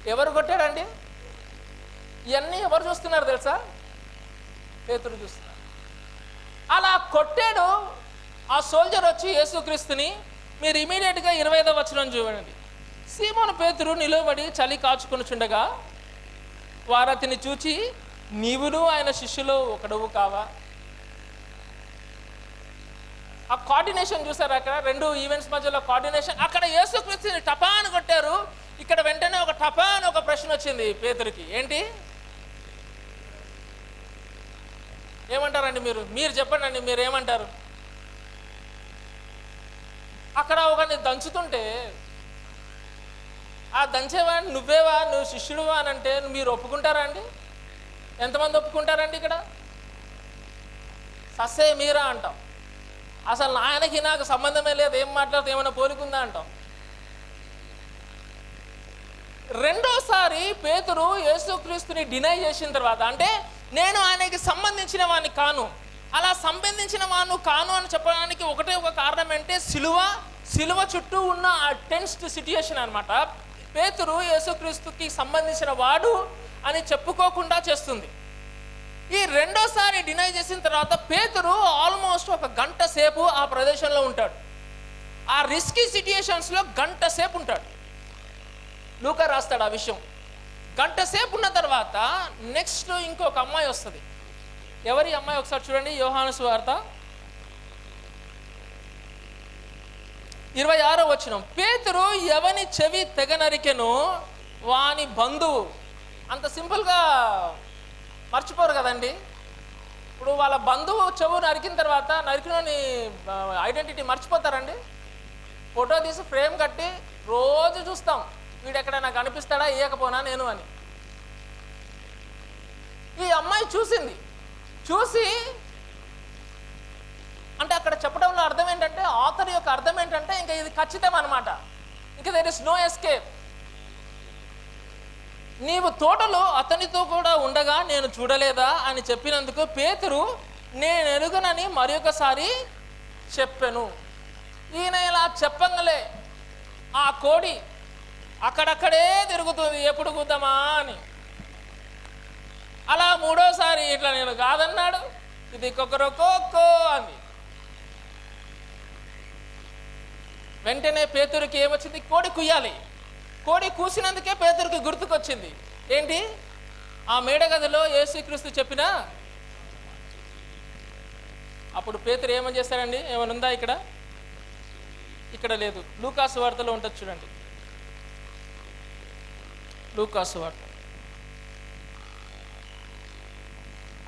ఎవరు కొట్టాడండి? ఇవన్నీ ఎవరు చూస్తున్నారు తెలుసా? పేతురు చూస్తున్నారు. అలా కొట్టాడు ఆ సోల్జర్ వచ్చి యేసుక్రీస్తుని మీరు ఇమీడియట్గా ఇరవై ఐదో వచ్చిన చూడండి. సీమోను పేతురు నిలబడి చలి కాచుకొనిచుండగా వారు అతన్ని చూచి నీవును ఆయన శిష్యులు ఒకడవు కావా? ఆ కోఆర్డినేషన్ చూసారు అక్కడ? రెండు ఈవెంట్స్ మధ్యలో కోఆర్డినేషన్ అక్కడ యేసుక్రీస్తుని టపా అని కొట్టారు. ఇక్కడ వెంటనే ఒక టపా అని ఒక ప్రశ్న వచ్చింది పేదరికి. ఏంటి? ఏమంటారండి మీరు? మీరు చెప్పండి అండి మీరు ఏమంటారు అక్కడ ఒకరిని దంచుతుంటే ఆ దంచేవాడిని నువ్వేవా? నువ్వు శిష్యుడువా అని అంటే మీరు ఒప్పుకుంటారా అండి? ఎంతమంది ఒప్పుకుంటారండి ఇక్కడ? సస్సే మీరా అంటాం. అసలు నాయనకి నాకు సంబంధమే లేదు ఏం మాట్లాడితే ఏమైనా పోలికుందా అంటాం. రెండోసారి పేతురు యేసుక్రీస్తుని డినై చేసిన తర్వాత అంటే నేను ఆయనకి సంబంధించిన వాడిని కాను. అలా సంబంధించిన వాను కాను అని చెప్పడానికి ఒకటే ఒక కారణం అంటే సిలువ సిలువ చుట్టూ ఉన్న ఆ టెన్స్డ్ సిట్యుయేషన్ అనమాట పేతురు యేసుక్రీస్తుకి సంబంధించిన వాడు అని చెప్పుకోకుండా చేస్తుంది. ఈ రెండోసారి డినై చేసిన తర్వాత పేతురు ఆల్మోస్ట్ ఒక గంట సేపు ఆ ప్రదేశంలో ఉంటాడు. ఆ రిస్కీ సిట్యుయేషన్స్లో గంట సేపు ఉంటాడు. లూకా రాస్తాడు ఆ విషయం. గంట సేపు ఉన్న తర్వాత నెక్స్ట్ ఇంకొక అమ్మాయి వస్తుంది. ఎవరి అమ్మాయి ఒకసారి చూడండి యోహాను వార్త ఇరవై ఆరో వచ్చిన పేతురు ఎవని చెవి తెగ నరికెను వాని బంధువు. అంత సింపుల్గా మర్చిపోరు కదండి. ఇప్పుడు వాళ్ళ బంధువు చెవు నరికిన తర్వాత నరికినని ఐడెంటిటీ మర్చిపోతారండి. ఫోటో తీసి ఫ్రేమ్ కట్టి రోజు చూస్తాం. వీడు ఎక్కడైనా కనిపిస్తాడా? ఇయ్యకపోనా నేను అని. ఈ అమ్మాయి చూసింది. చూసి అంటే అక్కడ చెప్పడంలో అర్థం ఏంటంటే ఆథర్ యొక్క అర్థం ఏంటంటే ఇంకా ఇది ఖచ్చితం అనమాట ఇంక దెర్ ఇస్ నో ఎస్కేప్ నీవు తోటలో అతనితో కూడా ఉండగా నేను చూడలేదా అని చెప్పినందుకు పేతురు నేను ఎరుగనని మరొకసారి చెప్పాను. ఈయన ఇలా చెప్పంగలే. ఆ కోడి అక్కడక్కడే తిరుగుతుంది ఎప్పుడు కూద్దామా అని. అలా మూడోసారి ఇట్లా నేను కాదన్నాడు ఇది కొక్కరొక్కో అంది వెంటనే పేతురికి ఏమొచ్చింది? కోడి కుయ్యాలి. కోడి కూసినందుకే పేతురికి గుర్తుకొచ్చింది. ఏంటి? ఆ మేడగదిలో యేసుక్రీస్తు చెప్పిన? అప్పుడు పేతురు ఏమని చేస్తారండి ఏమైనా ఉందా ఇక్కడ? ఇక్కడ లేదు. లూకాసు వార్తలో ఉంటుంది చూడండి. లూకాసు వార్త.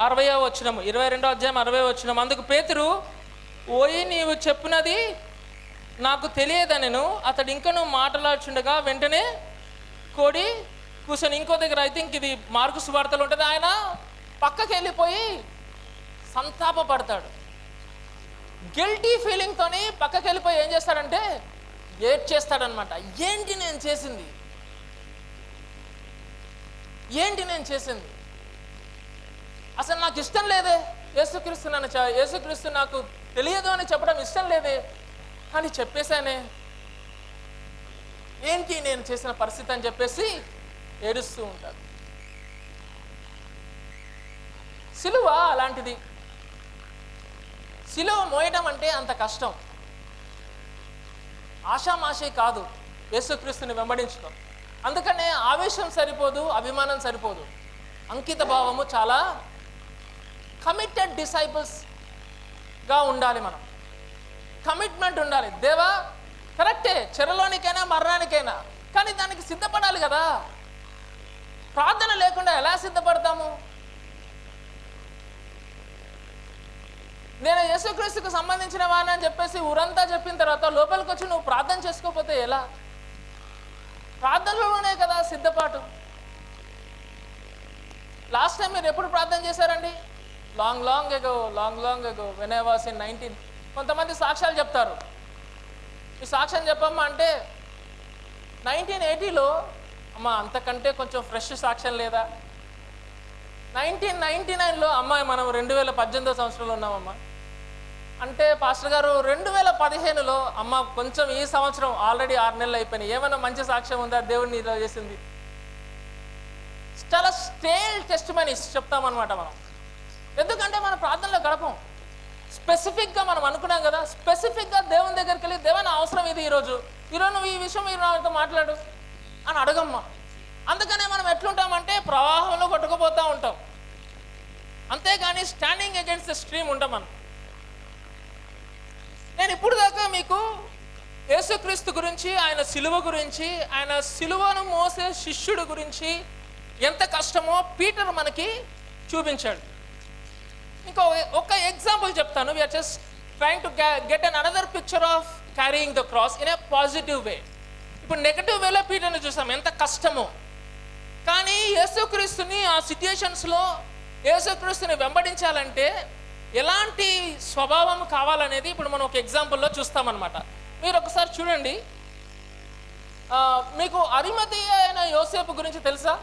అరవయో వచ్చినము ఇరవై రెండో అధ్యాయం అరవై వచ్చినము అందుకు పేతురు ఓయి నీవు చెప్పినది నాకు తెలియదనను అతడు ఇంకనూ మాట్లాడుచుండగా వెంటనే కోడి కూర్చొని ఇంకో దగ్గర ఐ థింక్ ఇది మార్కు సువార్తలు ఉంటుంది. ఆయన పక్కకి వెళ్ళిపోయి సంతాపపడతాడు. గిల్టీ ఫీలింగ్తోని పక్కకి వెళ్ళిపోయి ఏం చేస్తాడంటే ఏడ్ చేస్తాడనమాట ఏంటి నేను చేసింది? ఏంటి నేను చేసింది? అసలు నాకు ఇష్టం లేదే. యేసుక్రీస్తు నన్ను యేసుక్రీస్తు నాకు తెలియదు అని చెప్పడం ఇష్టం లేదే. అని చెప్పేశానే. ఏంటి నేను చేసిన పరిస్థితి అని చెప్పేసి ఏడుస్తూ ఉంటాడు సిలువ అలాంటిది. సిలువ మోయడం అంటే అంత కష్టం. ఆషామాషే కాదు. యేసుక్రీస్తుని వెంబడించడం అందుకనే ఆవేశం సరిపోదు అభిమానం సరిపోదు. అంకిత భావము చాలా కమిటెడ్ డిసైపుల్స్గా ఉండాలి మనం. కమిట్మెంట్ ఉండాలి. దేవా కరెక్టే చెరలోనికైనా మరణానికైనా. కానీ దానికి సిద్ధపడాలి కదా. ప్రార్థన లేకుండా ఎలా సిద్ధపడతాము? నేను యేసుక్రీస్తుకు సంబంధించిన వాడిని అని చెప్పేసి ఊరంతా చెప్పిన తర్వాత లోపలికి వచ్చి నువ్వు ప్రార్థన చేసుకోకపోతే ఎలా? ప్రార్థనలోనే కదా సిద్ధపాటు. లాస్ట్ టైం మీరు ఎప్పుడు ప్రార్థన చేశారండి? Long long ago long long ago when I was in nineteen కొంతమంది సాక్ష్యాలు చెప్తారు. ఈ సాక్ష్యం చెప్పమ్మా అంటే నైన్టీన్ ఎయిటీలో అమ్మ అంతకంటే కొంచెం ఫ్రెష్ సాక్ష్యం లేదా? నైన్టీన్ నైన్టీ నైన్లో అమ్మాయి మనం రెండు వేల పద్దెనిమిదో సంవత్సరంలో ఉన్నామమ్మా. అంటే పాస్టర్ గారు రెండు వేల పదిహేనులో అమ్మ కొంచెం ఈ సంవత్సరం ఆల్రెడీ ఆరు నెలలు అయిపోయినాయి. ఏమైనా మంచి సాక్ష్యం ఉందా? దేవుడిని ఇలా చేసింది. చాలా స్టేల్ టెస్ట్ మనీస్ చెప్తామన్నమాట మనం. ఎందుకంటే మన ప్రార్థనలో గడపం. స్పెసిఫిక్గా మనం అనుకున్నాం కదా స్పెసిఫిక్గా దేవుని దగ్గరికి వెళ్ళి దేవుని అవసరం ఇది ఈరోజు. ఈరోజు నువ్వు ఈ విషయం మీరు నాతో మాట్లాడు. అని అడగమ్మా. అందుకనే మనం ఎట్లుంటామంటే ప్రవాహంలో కొట్టుకుపోతూ ఉంటాం. అంతేగాని స్టాండింగ్ అగేన్స్ట్ ద స్ట్రీమ్ ఉంటాం మనం నేను ఇప్పుడు దాకా మీకు యేసుక్రీస్తు గురించి ఆయన సిలువ గురించి ఆయన సిలువను మోసే శిష్యుడు గురించి ఎంత కష్టమో పీటర్ మనకి చూపించాడు. ఇంకో ఒక ఎగ్జాంపుల్ చెప్తాను. We are just trying to get an another picture of carrying the cross in a positive way ఇప్పుడు నెగటివ్ వేలో పీటర్ని చూసాం. ఎంత కష్టమో. కానీ యేసుక్రీస్తుని ఆ సిచ్యుయేషన్స్లో యేసుక్రీస్తుని వెంబడించాలంటే ఎలాంటి స్వభావం కావాలనేది ఇప్పుడు మనం ఒక ఎగ్జాంపుల్లో చూస్తామన్నమాట. మీరు ఒకసారి చూడండి. మీకు అరిమతి అయిన యోసేపు గురించి తెలుసా?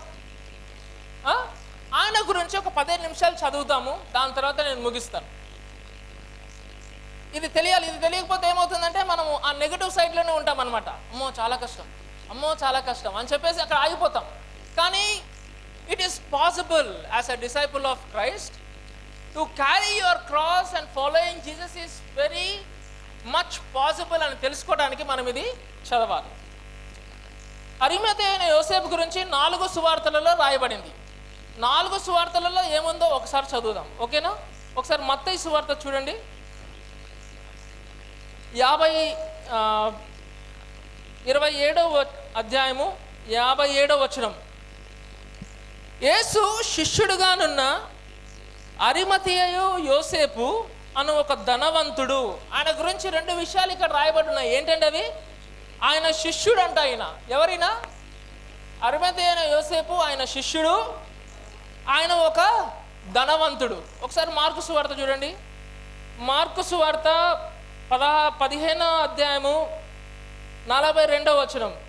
ఆయన గురించి ఒక పదిహేను నిమిషాలు చదువుతాము దాని తర్వాత నేను ముగిస్తాను. ఇది తెలియాలి ఇది తెలియకపోతే ఏమవుతుందంటే మనము ఆ నెగిటివ్ సైడ్లోనే ఉంటాం అనమాట అమ్మో చాలా కష్టం. అమ్మో చాలా కష్టం అని చెప్పేసి అక్కడ ఆగిపోతాం. కానీ it is possible as a disciple of Christ to carry your cross and following Jesus is very much possible అని తెలుసుకోవడానికి మనం ఇది చదవాలి. అరిమతి అయిన యోసేపు గురించి నాలుగు సువార్తలలో రాయబడింది. నాలుగు సువార్తలలో ఏముందో ఒకసారి చదువుదాం. ఓకేనా? ఒకసారి మత్తయి సువార్త చూడండి. యాభై ఇరవై ఏడవ అధ్యాయము యాభై ఏడవ వచనం. యేసు శిష్యుడుగానున్న అరిమతియు యోసేపు అను ఒక ధనవంతుడు. ఆయన గురించి రెండు విషయాలు ఇక్కడ రాయబడి ఉన్నాయి ఏంటంటే అవి? ఆయన శిష్యుడు అంట ఆయన. ఎవరైనా? అరిమతి అయిన యోసేపు ఆయన శిష్యుడు. ఆయన ఒక ధనవంతుడు. ఒకసారి మార్కు సువార్త చూడండి. మార్కు సువార్త పదహా పదిహేనో అధ్యాయము నలభై రెండవ వచనం.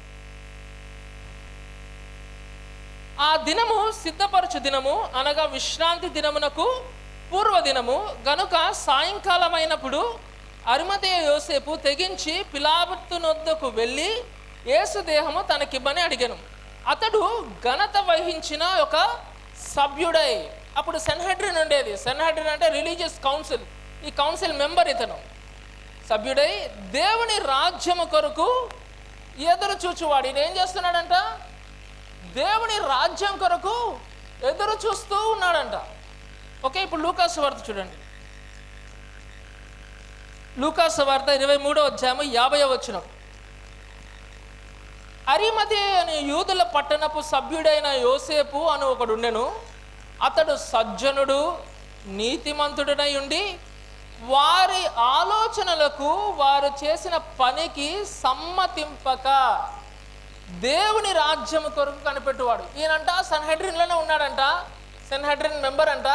ఆ దినము సిద్ధపరచు దినము అనగా విశ్రాంతి దినమునకు పూర్వ దినము. గనుక సాయంకాలమైనప్పుడు అరిమతయ యోసేపు తెగించి పిలాబత్తునొద్దకు వెళ్ళి యేసు దేహము తనకిమ్మని అడిగాను. అతడు ఘనత వహించిన ఒక సభ్యుడై. అప్పుడు సెన్హెడ్రిన్ ఉండేది. సెన్హెడ్రిన్ అంటే రిలీజియస్ కౌన్సిల్. ఈ కౌన్సిల్ మెంబర్ ఇతను. సభ్యుడై దేవుని రాజ్యము కొరకు ఎదురు చూచువాడు. ఈయన ఏం చేస్తున్నాడంట? దేవుని రాజ్యం కొరకు ఎదురు చూస్తూ ఉన్నాడంట. ఓకే ఇప్పుడు లూకాస్ వార్త చూడండి. లూకాస్ వార్త ఇరవై మూడో అధ్యాయము యాభై వచ్చిన అరిమతి అనే యూదుల పట్టణపు సభ్యుడైన యోసేపు అని ఒకడుండెను అతడు సజ్జనుడు నీతిమంతుడనై ఉండి వారి ఆలోచనలకు వారు చేసిన పనికి సమ్మతింపక దేవుని రాజ్యం కొరకు కనిపెట్టువాడు. ఈయనంట సన్హెడ్రిన్లోనే ఉన్నాడంట. సన్హెడ్రిన్ మెంబర్ అంట.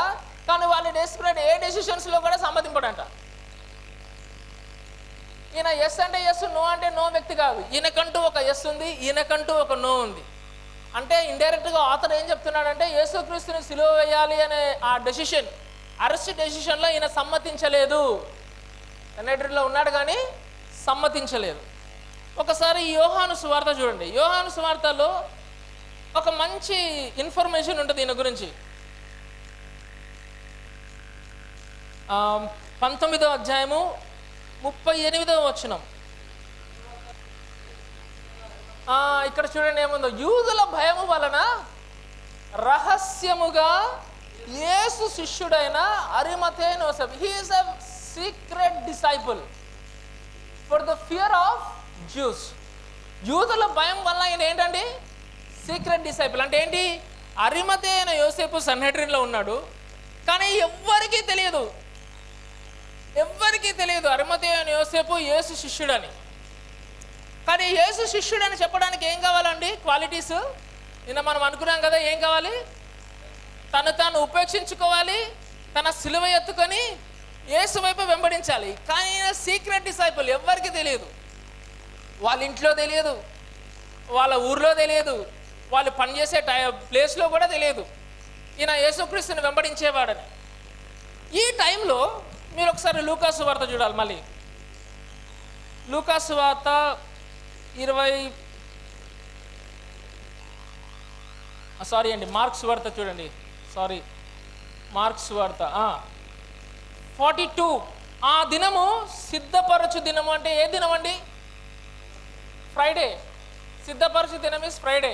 కానీ వాళ్ళు డెస్పరేట్ ఏ డెసిషన్స్లో కూడా సమ్మతింపడంట. ఈయన ఎస్ అంటే ఎస్ నో అంటే నో వ్యక్తి కాదు. ఈయనకంటూ ఒక ఎస్ ఉంది ఈయనకంటూ ఒక నో ఉంది. అంటే ఇండైరెక్ట్గా ఆతర్ ఏం చెప్తున్నాడంటే యేసుక్రీస్తుని సిలువ వేయాలి అనే ఆ డెసిషన్ అరెస్ట్ డెసిషన్లో ఈయన సమ్మతించలేదు. సెనేటరీలో ఉన్నాడు కానీ సమ్మతించలేదు. ఒకసారి యోహాను సువార్త చూడండి. యోహాను సువార్తలో ఒక మంచి ఇన్ఫర్మేషన్ ఉంటుంది ఈయన గురించి. పంతొమ్మిదో అధ్యాయము ముప్పై ఎనిమిదో వచనం. ఆ, ఇక్కడ చూడండి ఏముందో. యూదుల భయము వలన రహస్యముగా యేసు శిష్యుడైన అరిమతే నోసెఫ్ he is a secret disciple for the fear of Jews యూదుల భయం వల్ల ఆయన ఏంటండి? సీక్రెట్ డిసైపుల్ అంటే ఏంటి? అరిమతే అయిన యోసేపు సన్హెడ్రిన్లో ఉన్నాడు. కానీ ఎవ్వరికీ తెలియదు. ఎవ్వరికీ తెలియదు అరిమతే అయిన యోసేపు యేసు శిష్యుడని. కానీ యేసు శిష్యుడని చెప్పడానికి ఏం కావాలండి? క్వాలిటీస్ నిన్న మనం అనుకున్నాం కదా ఏం కావాలి? తను తాను ఉపేక్షించుకోవాలి తన సిలువ ఎత్తుకొని యేసు వైపు వెంబడించాలి. కానీ సీక్రెట్ డిసైపుల్ ఎవ్వరికి తెలియదు. వాళ్ళ ఇంట్లో తెలియదు వాళ్ళ ఊర్లో తెలియదు వాళ్ళు పనిచేసే టై ప్లేస్లో కూడా తెలియదు. ఈయన యేసుక్రీస్తుని వెంబడించేవాడని. ఈ టైంలో మీరు ఒకసారి లూకాసు వార్త చూడాలి మళ్ళీ. లూకాసు వార్త ఇరవై సారీ అండి మార్క్స్ వార్త చూడండి. సారీ మార్క్స్ వార్త ఫార్టీ టూ ఆ దినము సిద్ధపరచు దినము అంటే ఏ దినం అండి ఫ్రైడే సిద్ధపరచు దినం ఇస్ ఫ్రైడే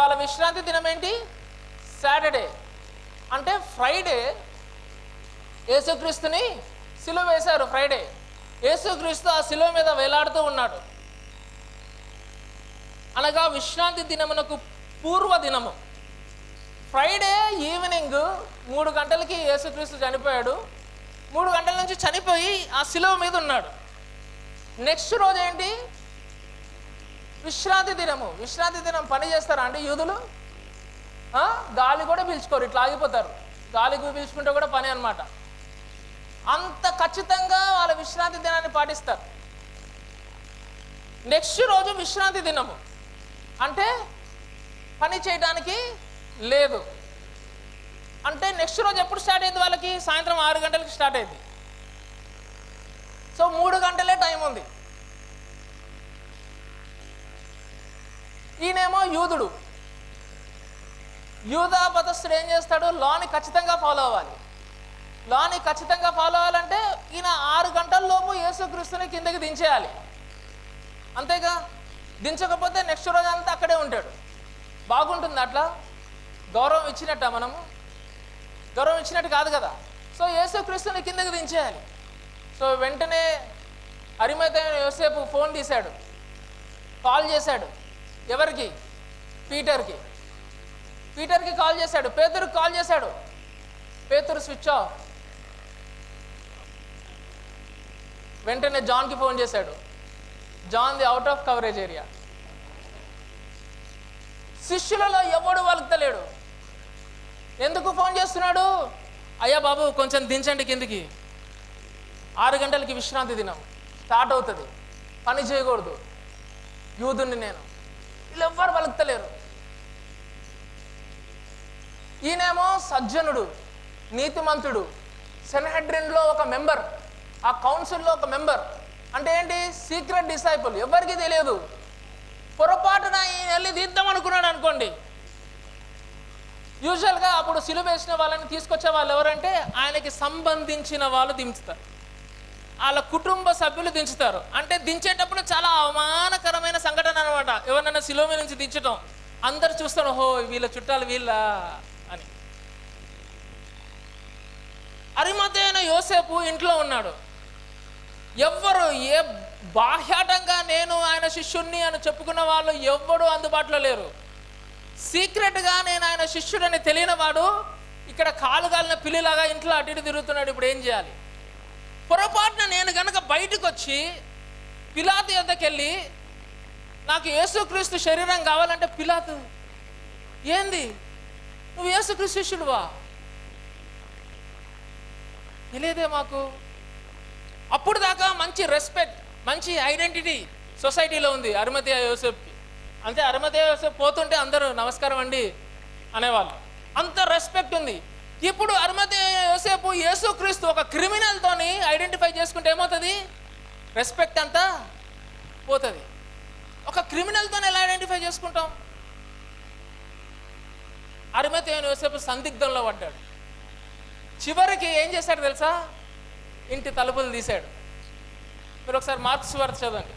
వాళ్ళ విశ్రాంతి దినం ఏంటి? సాటర్డే అంటే ఫ్రైడే యేసుక్రీస్తుని సిలువ వేశారు ఫ్రైడే యేసుక్రీస్తు ఆ సిలువ మీద వేలాడుతూ ఉన్నాడు. అనగా విశ్రాంతి దినమునకు పూర్వ దినము. ఫ్రైడే ఈవినింగ్ మూడు గంటలకి యేసుక్రీస్తు చనిపోయాడు. మూడు గంటల నుంచి చనిపోయి ఆ శిలువ మీద ఉన్నాడు. నెక్స్ట్ రోజు ఏంటి? విశ్రాంతి దినము విశ్రాంతి దినం పని చేస్తారా అండి యూదులు? గాలి కూడా పీల్చుకోరు ఇట్లా ఆగిపోతారు. గాలి పీల్చుకుంటే కూడా పని అన్నమాట. అంత ఖచ్చితంగా వాళ్ళ విశ్రాంతి దినాన్ని పాటిస్తారు. నెక్స్ట్ రోజు విశ్రాంతి దినము. అంటే పని చేయడానికి లేదు. అంటే నెక్స్ట్ రోజు ఎప్పుడు స్టార్ట్ అయింది వాళ్ళకి? సాయంత్రం ఆరు గంటలకి స్టార్ట్ అయింది. సో మూడు గంటలే టైం ఉంది. ఈయనేమో యూదుడు. యూదా పతస్థుడు ఏం చేస్తాడు? లాని ఖచ్చితంగా ఫాలో అవ్వాలి. లాని ఖచ్చితంగా ఫాలో అవ్వాలంటే ఈయన ఆరు గంటల్లోపు యేసుక్రీస్తుని కిందకి దించేయాలి. అంతేగా? దించకపోతే నెక్స్ట్ రోజు అంతా అక్కడే ఉంటాడు. బాగుంటుంది అట్లా? గౌరవం ఇచ్చినట్ట మనము? గౌరవం ఇచ్చినట్టు కాదు కదా? సో యేసుక్రీస్తుని కిందకి దించేయాలి. సో వెంటనే అరిమతైన యోసేపు ఫోన్ తీశాడు. కాల్ చేశాడు. ఎవరికి? పీటర్కి. పీటర్కి కాల్ చేశాడు. పేతురుకి కాల్ చేశాడు. పేతురు స్విచ్ ఆఫ్. వెంటనే జాన్కి ఫోన్ చేశాడు. John the out of coverage area శిష్యులలో ఎవడు వలుకుతలేడు? ఎందుకు ఫోన్ చేస్తున్నాడు? అయ్యా బాబు కొంచెం దించండి కిందికి. ఆరు గంటలకి విశ్రాంతి దినం. స్టార్ట్ అవుతుంది. పని చేయకూడదు. యూదుని నేను. వీళ్ళు ఎవ్వరు వలుకుతలేరు ఈయనేమో సజ్జనుడు నీతిమంతుడు సెనహెడ్రిన్లో ఒక మెంబర్ ఆ కౌన్సిల్లో ఒక మెంబర్. అంటే ఏంటి? Secret disciple. ఎవరికి తెలియదు. పొరపాటున ఈయన వెళ్ళి తీద్దాం అనుకున్నాడు అనుకోండి. యూజువల్గా అప్పుడు సిలువ వేసిన వాళ్ళని తీసుకొచ్చే వాళ్ళు ఎవరంటే ఆయనకి సంబంధించిన వాళ్ళు దించుతారు. వాళ్ళ కుటుంబ సభ్యులు దించుతారు. అంటే దించేటప్పుడు చాలా అవమానకరమైన సంఘటన అనమాట ఎవరినైనా సిలువ మీద నుంచి దించడం అందరు చూస్తారు ఓహో వీళ్ళ చుట్టాలు వీళ్ళ అని. అరిమతైన యోసేపు ఇంట్లో ఉన్నాడు. ఎవ్వరు ఏ బాహ్యాటంగా నేను ఆయన శిష్యుణ్ణి అని చెప్పుకున్న వాళ్ళు ఎవ్వడు అందుబాటులో లేరు. సీక్రెట్గా నేను ఆయన శిష్యుడని తెలియనివాడు ఇక్కడ కాలు కాలిన పిల్లిలాగా ఇంట్లో అటు ఇటు తిరుగుతున్నాడు. ఇప్పుడు ఏం చేయాలి? పొరపాటున నేను గనక బయటకు వచ్చి పిలాతు యొద్దకు వెళ్ళి నాకు యేసుక్రీస్తు శరీరం కావాలంటే పిలాతు ఏంది? నువ్వు యేసుక్రీస్తు శిష్యుడువా? తెలియదే మాకు. అప్పుడు దాకా మంచి రెస్పెక్ట్ మంచి ఐడెంటిటీ సొసైటీలో ఉంది అరుమతి యోసెఫ్కి అంతే అరుమతి యోసెఫ్ పోతుంటే అందరూ నమస్కారం అండి అనేవాళ్ళు. అంత రెస్పెక్ట్ ఉంది. ఇప్పుడు అరుమతీయ యోసేపు యేసుక్రీస్తు ఒక క్రిమినల్తోని ఐడెంటిఫై చేసుకుంటే ఏమవుతుంది? రెస్పెక్ట్ అంతా పోతుంది. ఒక క్రిమినల్తో ఎలా ఐడెంటిఫై చేసుకుంటాం? అరుమతీయ యోసేపు సందిగ్ధంలో పడ్డాడు. చివరికి ఏం చేశాడు తెలుసా? ఇంటి తలుపులు తీశాడు. మీరు ఒకసారి మార్క్స్ వార్త చదవండి.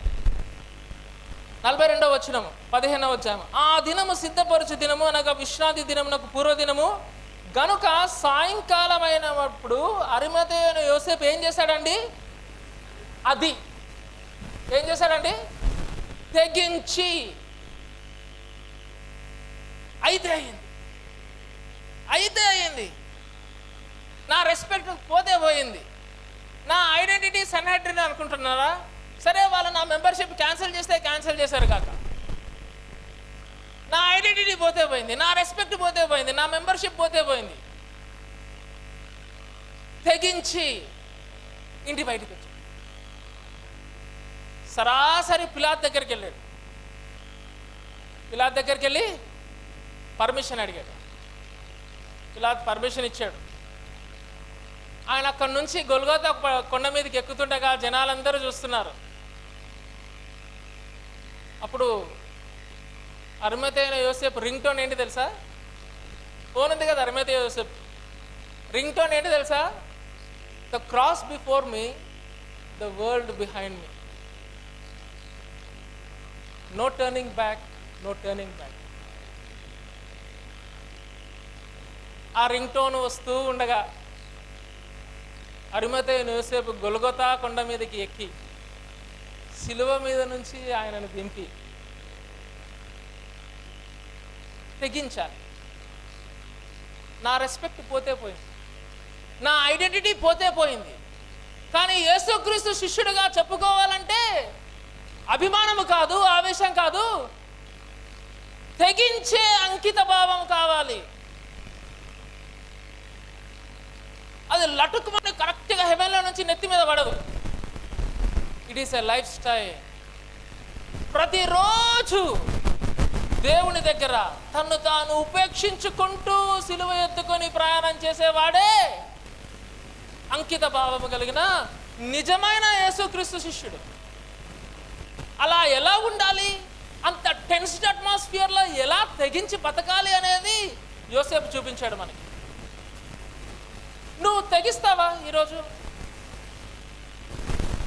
నలభై రెండవ వచ్చినము పదిహేనవ వచ్చాము ఆ దినము సిద్ధపరచు దినము అనగా విశ్రాంతి దినమునకు పూర్వదినము గనుక సాయంకాలమైనప్పుడు అరిమతైన యోసేపు ఏం చేశాడండి? అది. ఏం చేశాడండి? తెగించి అయితే అయింది. అయితే అయింది. నా రెస్పెక్ట్ పోతే పోయింది. నా ఐడెంటిటీ సన్హెడ్రిన్ అనుకుంటున్నారా? సరే వాళ్ళు నా మెంబర్షిప్ క్యాన్సిల్ చేస్తే క్యాన్సిల్ చేశారు కాక. నా ఐడెంటిటీ పోతే పోయింది నా రెస్పెక్ట్ పోతే పోయింది నా మెంబర్షిప్ పోతే పోయింది. తెగించి ఇంటి బయటకు వచ్చి సరాసరి పిలాత్ దగ్గరికి వెళ్ళాడు. పిలాత్ దగ్గరికి వెళ్ళి పర్మిషన్ అడిగాడు. పిలాత్ పర్మిషన్ ఇచ్చాడు. ఆయన అక్కడి నుంచి గొల్గోత కొండ మీదకి ఎక్కుతుండగా జనాలందరూ చూస్తున్నారు. అప్పుడు అరుమతైన యోసేపు రింగ్ టోన్ ఏంటి తెలుసా? ఫోన్ ఉంది కదా అరుమత యోసేపు. రింగ్ టోన్ ఏంటి తెలుసా? The cross before me the world behind me no turning back no turning back ఆ రింగ్ టోన్ వస్తూ ఉండగా అరిమతైన యోసేపు గొలగొతా కొండ మీదకి ఎక్కి సిలువ మీద నుంచి ఆయనను దింపి తెగించాలి. నా రెస్పెక్ట్ పోతే పోయింది. నా ఐడెంటిటీ పోతే పోయింది. కానీ యేసుక్రీస్తు శిష్యుడుగా చెప్పుకోవాలంటే అభిమానము కాదు ఆవేశం కాదు. తెగించే అంకిత భావం కావాలి. అది లటుకుమని కరెక్ట్గా హెవెన్లో నుంచి నెత్తి మీద పడదు. It is a life style ప్రతిరోజు దేవుని దగ్గర తన్ను తాను ఉపేక్షించుకుంటూ సిలువ ఎత్తుకొని ప్రయాణం చేసేవాడే. అంకిత భావము కలిగిన నిజమైన యేసుక్రీస్తు శిష్యుడు. అలా ఎలా ఉండాలి? అంత టెన్స్డ్ అట్మాస్ఫియర్లో ఎలా తెగించి బతకాలి అనేది యోసేపు చూపించాడు మనకి. నువ్వు తెగిస్తావా ఈరోజు?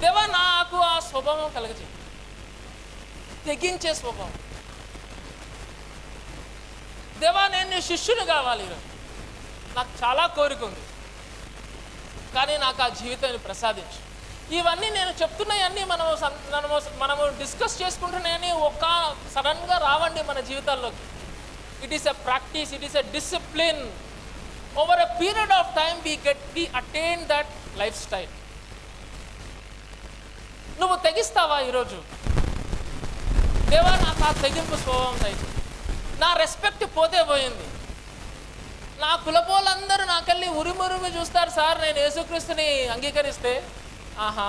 దేవా నాకు ఆ స్వభావం కలగజే తెగించే స్వభావం. దేవా నేను నీ శిష్యుని కావాలి ఈరోజు. నాకు చాలా కోరిక ఉంది. కానీ నాకు ఆ జీవితాన్ని ప్రసాదించు. ఇవన్నీ నేను చెప్తున్నాయన్నీ మనము మనము మనము డిస్కస్ చేసుకుంటున్నాయని ఒక సడన్గా రావండి మన జీవితాల్లోకి. It is a practice it is a discipline over a period of time we get we attain that lifestyle నువ్వు తెగిస్తావా ఈరోజు? దేవా నాకు ఆ తెగింపు స్వభావం దయచేసి నా రెస్పెక్ట్ పోతే పోయింది. నా కులపోలందరూ నాకెళ్ళి ఉరిమురిమి చూస్తారు సార్ నేను యేసుక్రీస్తుని అంగీకరిస్తే. ఆహా.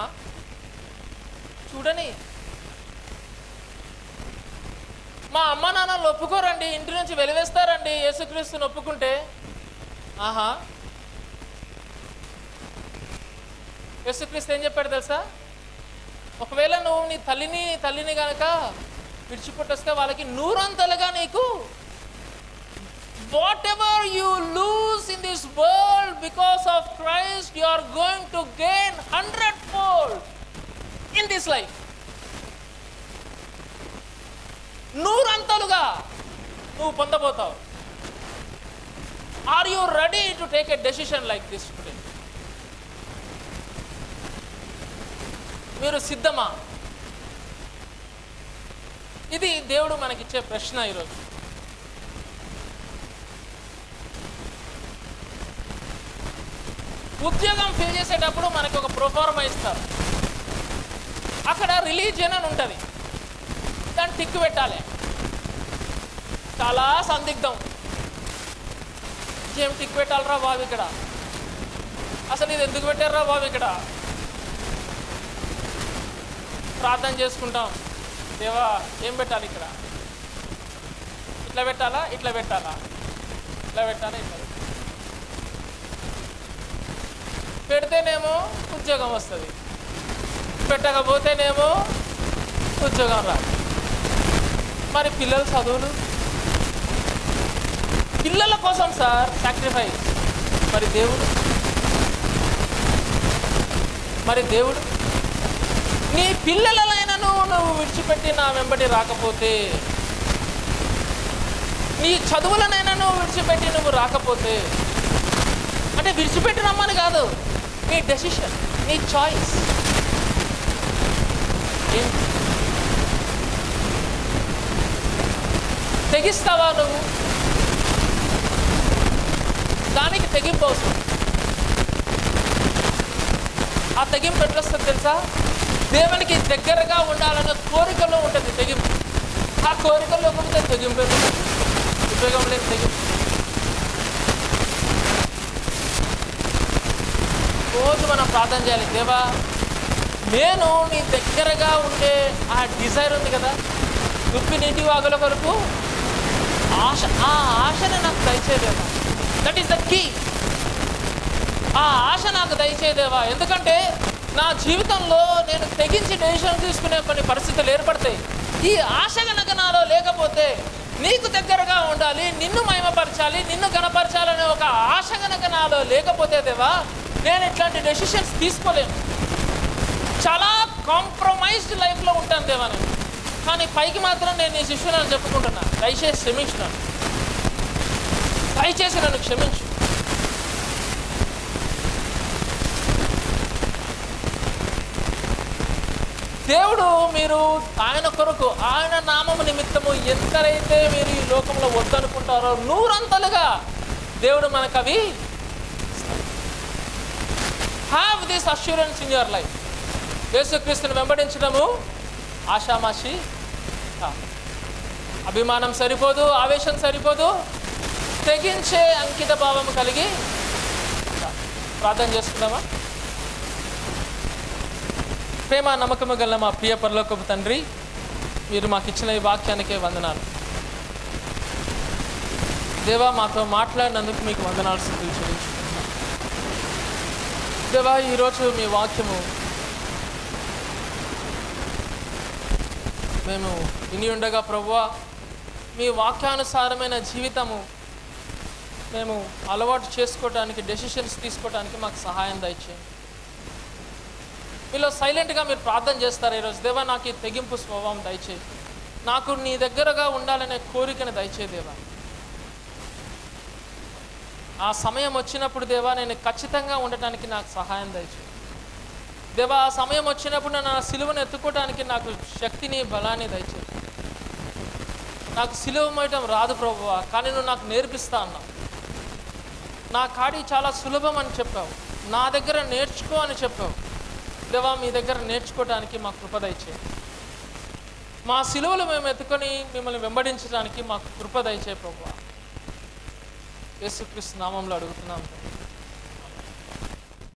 చూడని. మా అమ్మ నాన్నలు ఒప్పుకోరండి ఇంటి నుంచి వెలివేస్తారండి యేసుక్రీస్తుని ఒప్పుకుంటే. ఆహా. యేసుక్రీస్తు ఏం చెప్పాడు తెలుసా? ఒకవేళ నువ్వు నీ తల్లిని తల్లిని కనుక విడిచిపెట్టొస్తే వాళ్ళకి నూరంతలుగా నీకు whatever you lose in this world because of Christ you are going to gain hundredfold in this life నూరంతలుగా నువ్వు పొందబోతావు. Are you ready to take a decision like this today మీరు సిద్ధమా? ఇది దేవుడు మనకిచ్చే ప్రశ్న ఈరోజు. ఉద్యోగం ఫిల్ చేసేటప్పుడు మనకి ఒక ప్రొఫార్మా ఇస్తారు. అక్కడ రిలీజియన్ అని ఉంటుంది. దాన్ని టిక్కు పెట్టాలి. చాలా సందిగ్ధం. ఏం టిక్ పెట్టాలరా బాబు ఇక్కడ? అసలు ఇది ఎందుకు పెట్టారా బాబు ఇక్కడ? ప్రార్థన చేసుకుంటాం. దేవా ఏం పెట్టాలి ఇక్కడ? ఇట్లా పెట్టాలా ఇట్లా పెట్టాలా? ఇట్లా పెట్టాలా ఇట్లా పెడితేనేమో ఉద్యోగం వస్తుంది. పెట్టకపోతేనేమో ఉద్యోగం రాదు. మరి పిల్లల చదువులు? పిల్లల కోసం సార్ సాక్రిఫైస్ మరి దేవుడు? మరి దేవుడు? నీ పిల్లల నువ్వు విడిచిపెట్టి నా వెంబడి రాకపోతే నీ చదువులనైనా నువ్వు విడిచిపెట్టి నువ్వు రాకపోతే అంటే విడిచిపెట్టి రమ్మని కాదు నీ డెసిషన్ నీ చాయిస్ తెగిస్తావా నువ్వు? దానికి తెగింపు అవసరం. ఆ తెగింపు ఎట్లొస్తుంది తెలుసా? దేవునికి దగ్గరగా ఉండాలనే కోరికలో ఉంటుంది తెగింపు. ఆ కోరికలో ఉంటే తెగింపు ఉపయోగం లేదు తెగింపు. రోజు మనం ప్రార్థన చేయాలి దేవా నేను నీ దగ్గరగా ఉండే ఆ డిజైర్ ఉంది కదా దుప్పి నీటి వాగుల కొరకు ఆశ ఆ ఆశను నాకు దయచేదేవా దట్ ఈస్ ద కీ ఆ ఆశ నాకు దయచేదేవా ఎందుకంటే నా జీవితంలో నేను తెగించి డెసిషన్ తీసుకునే కొన్ని పరిస్థితులు ఏర్పడతాయి. ఈ ఆశ కనుక నాలో లేకపోతే నీకు దగ్గరగా ఉండాలి నిన్ను మహిమపరచాలి నిన్ను గణపరచాలనే ఒక ఆశ కనుక నాలో లేకపోతే దేవా నేను ఇట్లాంటి డెసిషన్స్ తీసుకోలేను. చాలా కాంప్రమైజ్డ్ లైఫ్లో ఉంటాను దేవా నేను. కానీ పైకి మాత్రం నేను నీ శిష్యులను చెప్పుకుంటున్నాను దయచేసి క్షమించినాను దయచేసి నన్ను క్షమించు. దేవుడు మీరు ఆయన కొరకు ఆయన నామము నిమిత్తము ఎంతరైతే మీరు ఈ లోకంలో వద్దనుకుంటారో నూరంతలుగా దేవుడు మనకు అవి have this assurance in your life యేసుక్రీస్తుని వెంబడించడము ఆషామాషి అభిమానం సరిపోదు ఆవేశం సరిపోదు తెగించే అంకిత భావం కలిగి ప్రార్థన చేసుకుందామా ప్రేమ నమ్మకము గల మా ప్రియ పరలోకపు తండ్రి మీరు మాకు ఇచ్చిన ఈ వాక్యానికే వందనాలు. దేవా మాతో మాట్లాడినందుకు మీకు వందనాలు స్థితులు చెల్లించుకుంటున్నాం. దేవా ఈరోజు మీ వాక్యము మేము విని ఉండగా ప్రభువా మీ వాక్యానుసారమైన జీవితము మేము అలవాటు చేసుకోవడానికి డెసిషన్స్ తీసుకోవడానికి మాకు సహాయం దయచేయండి. మీలో సైలెంట్గా మీరు ప్రార్థన చేస్తారు ఈరోజు. దేవా నాకు ఈ తెగింపు స్వభావం దయచేయి. నాకు నీ దగ్గరగా ఉండాలనే కోరికను దయచే దేవా. ఆ సమయం వచ్చినప్పుడు దేవా నేను ఖచ్చితంగా ఉండటానికి నాకు సహాయం దయచే దేవా ఆ సమయం వచ్చినప్పుడు నా సిలువను ఎత్తుకోవడానికి నాకు శక్తిని బలాన్ని దయచే నాకు సిలువ మోయటం రాదు ప్రభువా కానీ నువ్వు నాకు నేర్పిస్తా అన్నావు. నా కాడి చాలా సులభం అని చెప్పావు. నా దగ్గర నేర్చుకో అని చెప్పావు. దేవా మీ దగ్గర నేర్చుకోవడానికి మాకు కృప దయచేయి మా సిలువలు మేము ఎత్తుకొని మిమ్మల్ని వెంబడించడానికి మాకు కృప దయచే ప్రభు యేసుక్రీస్తు నామంలో అడుగుతున్నాం.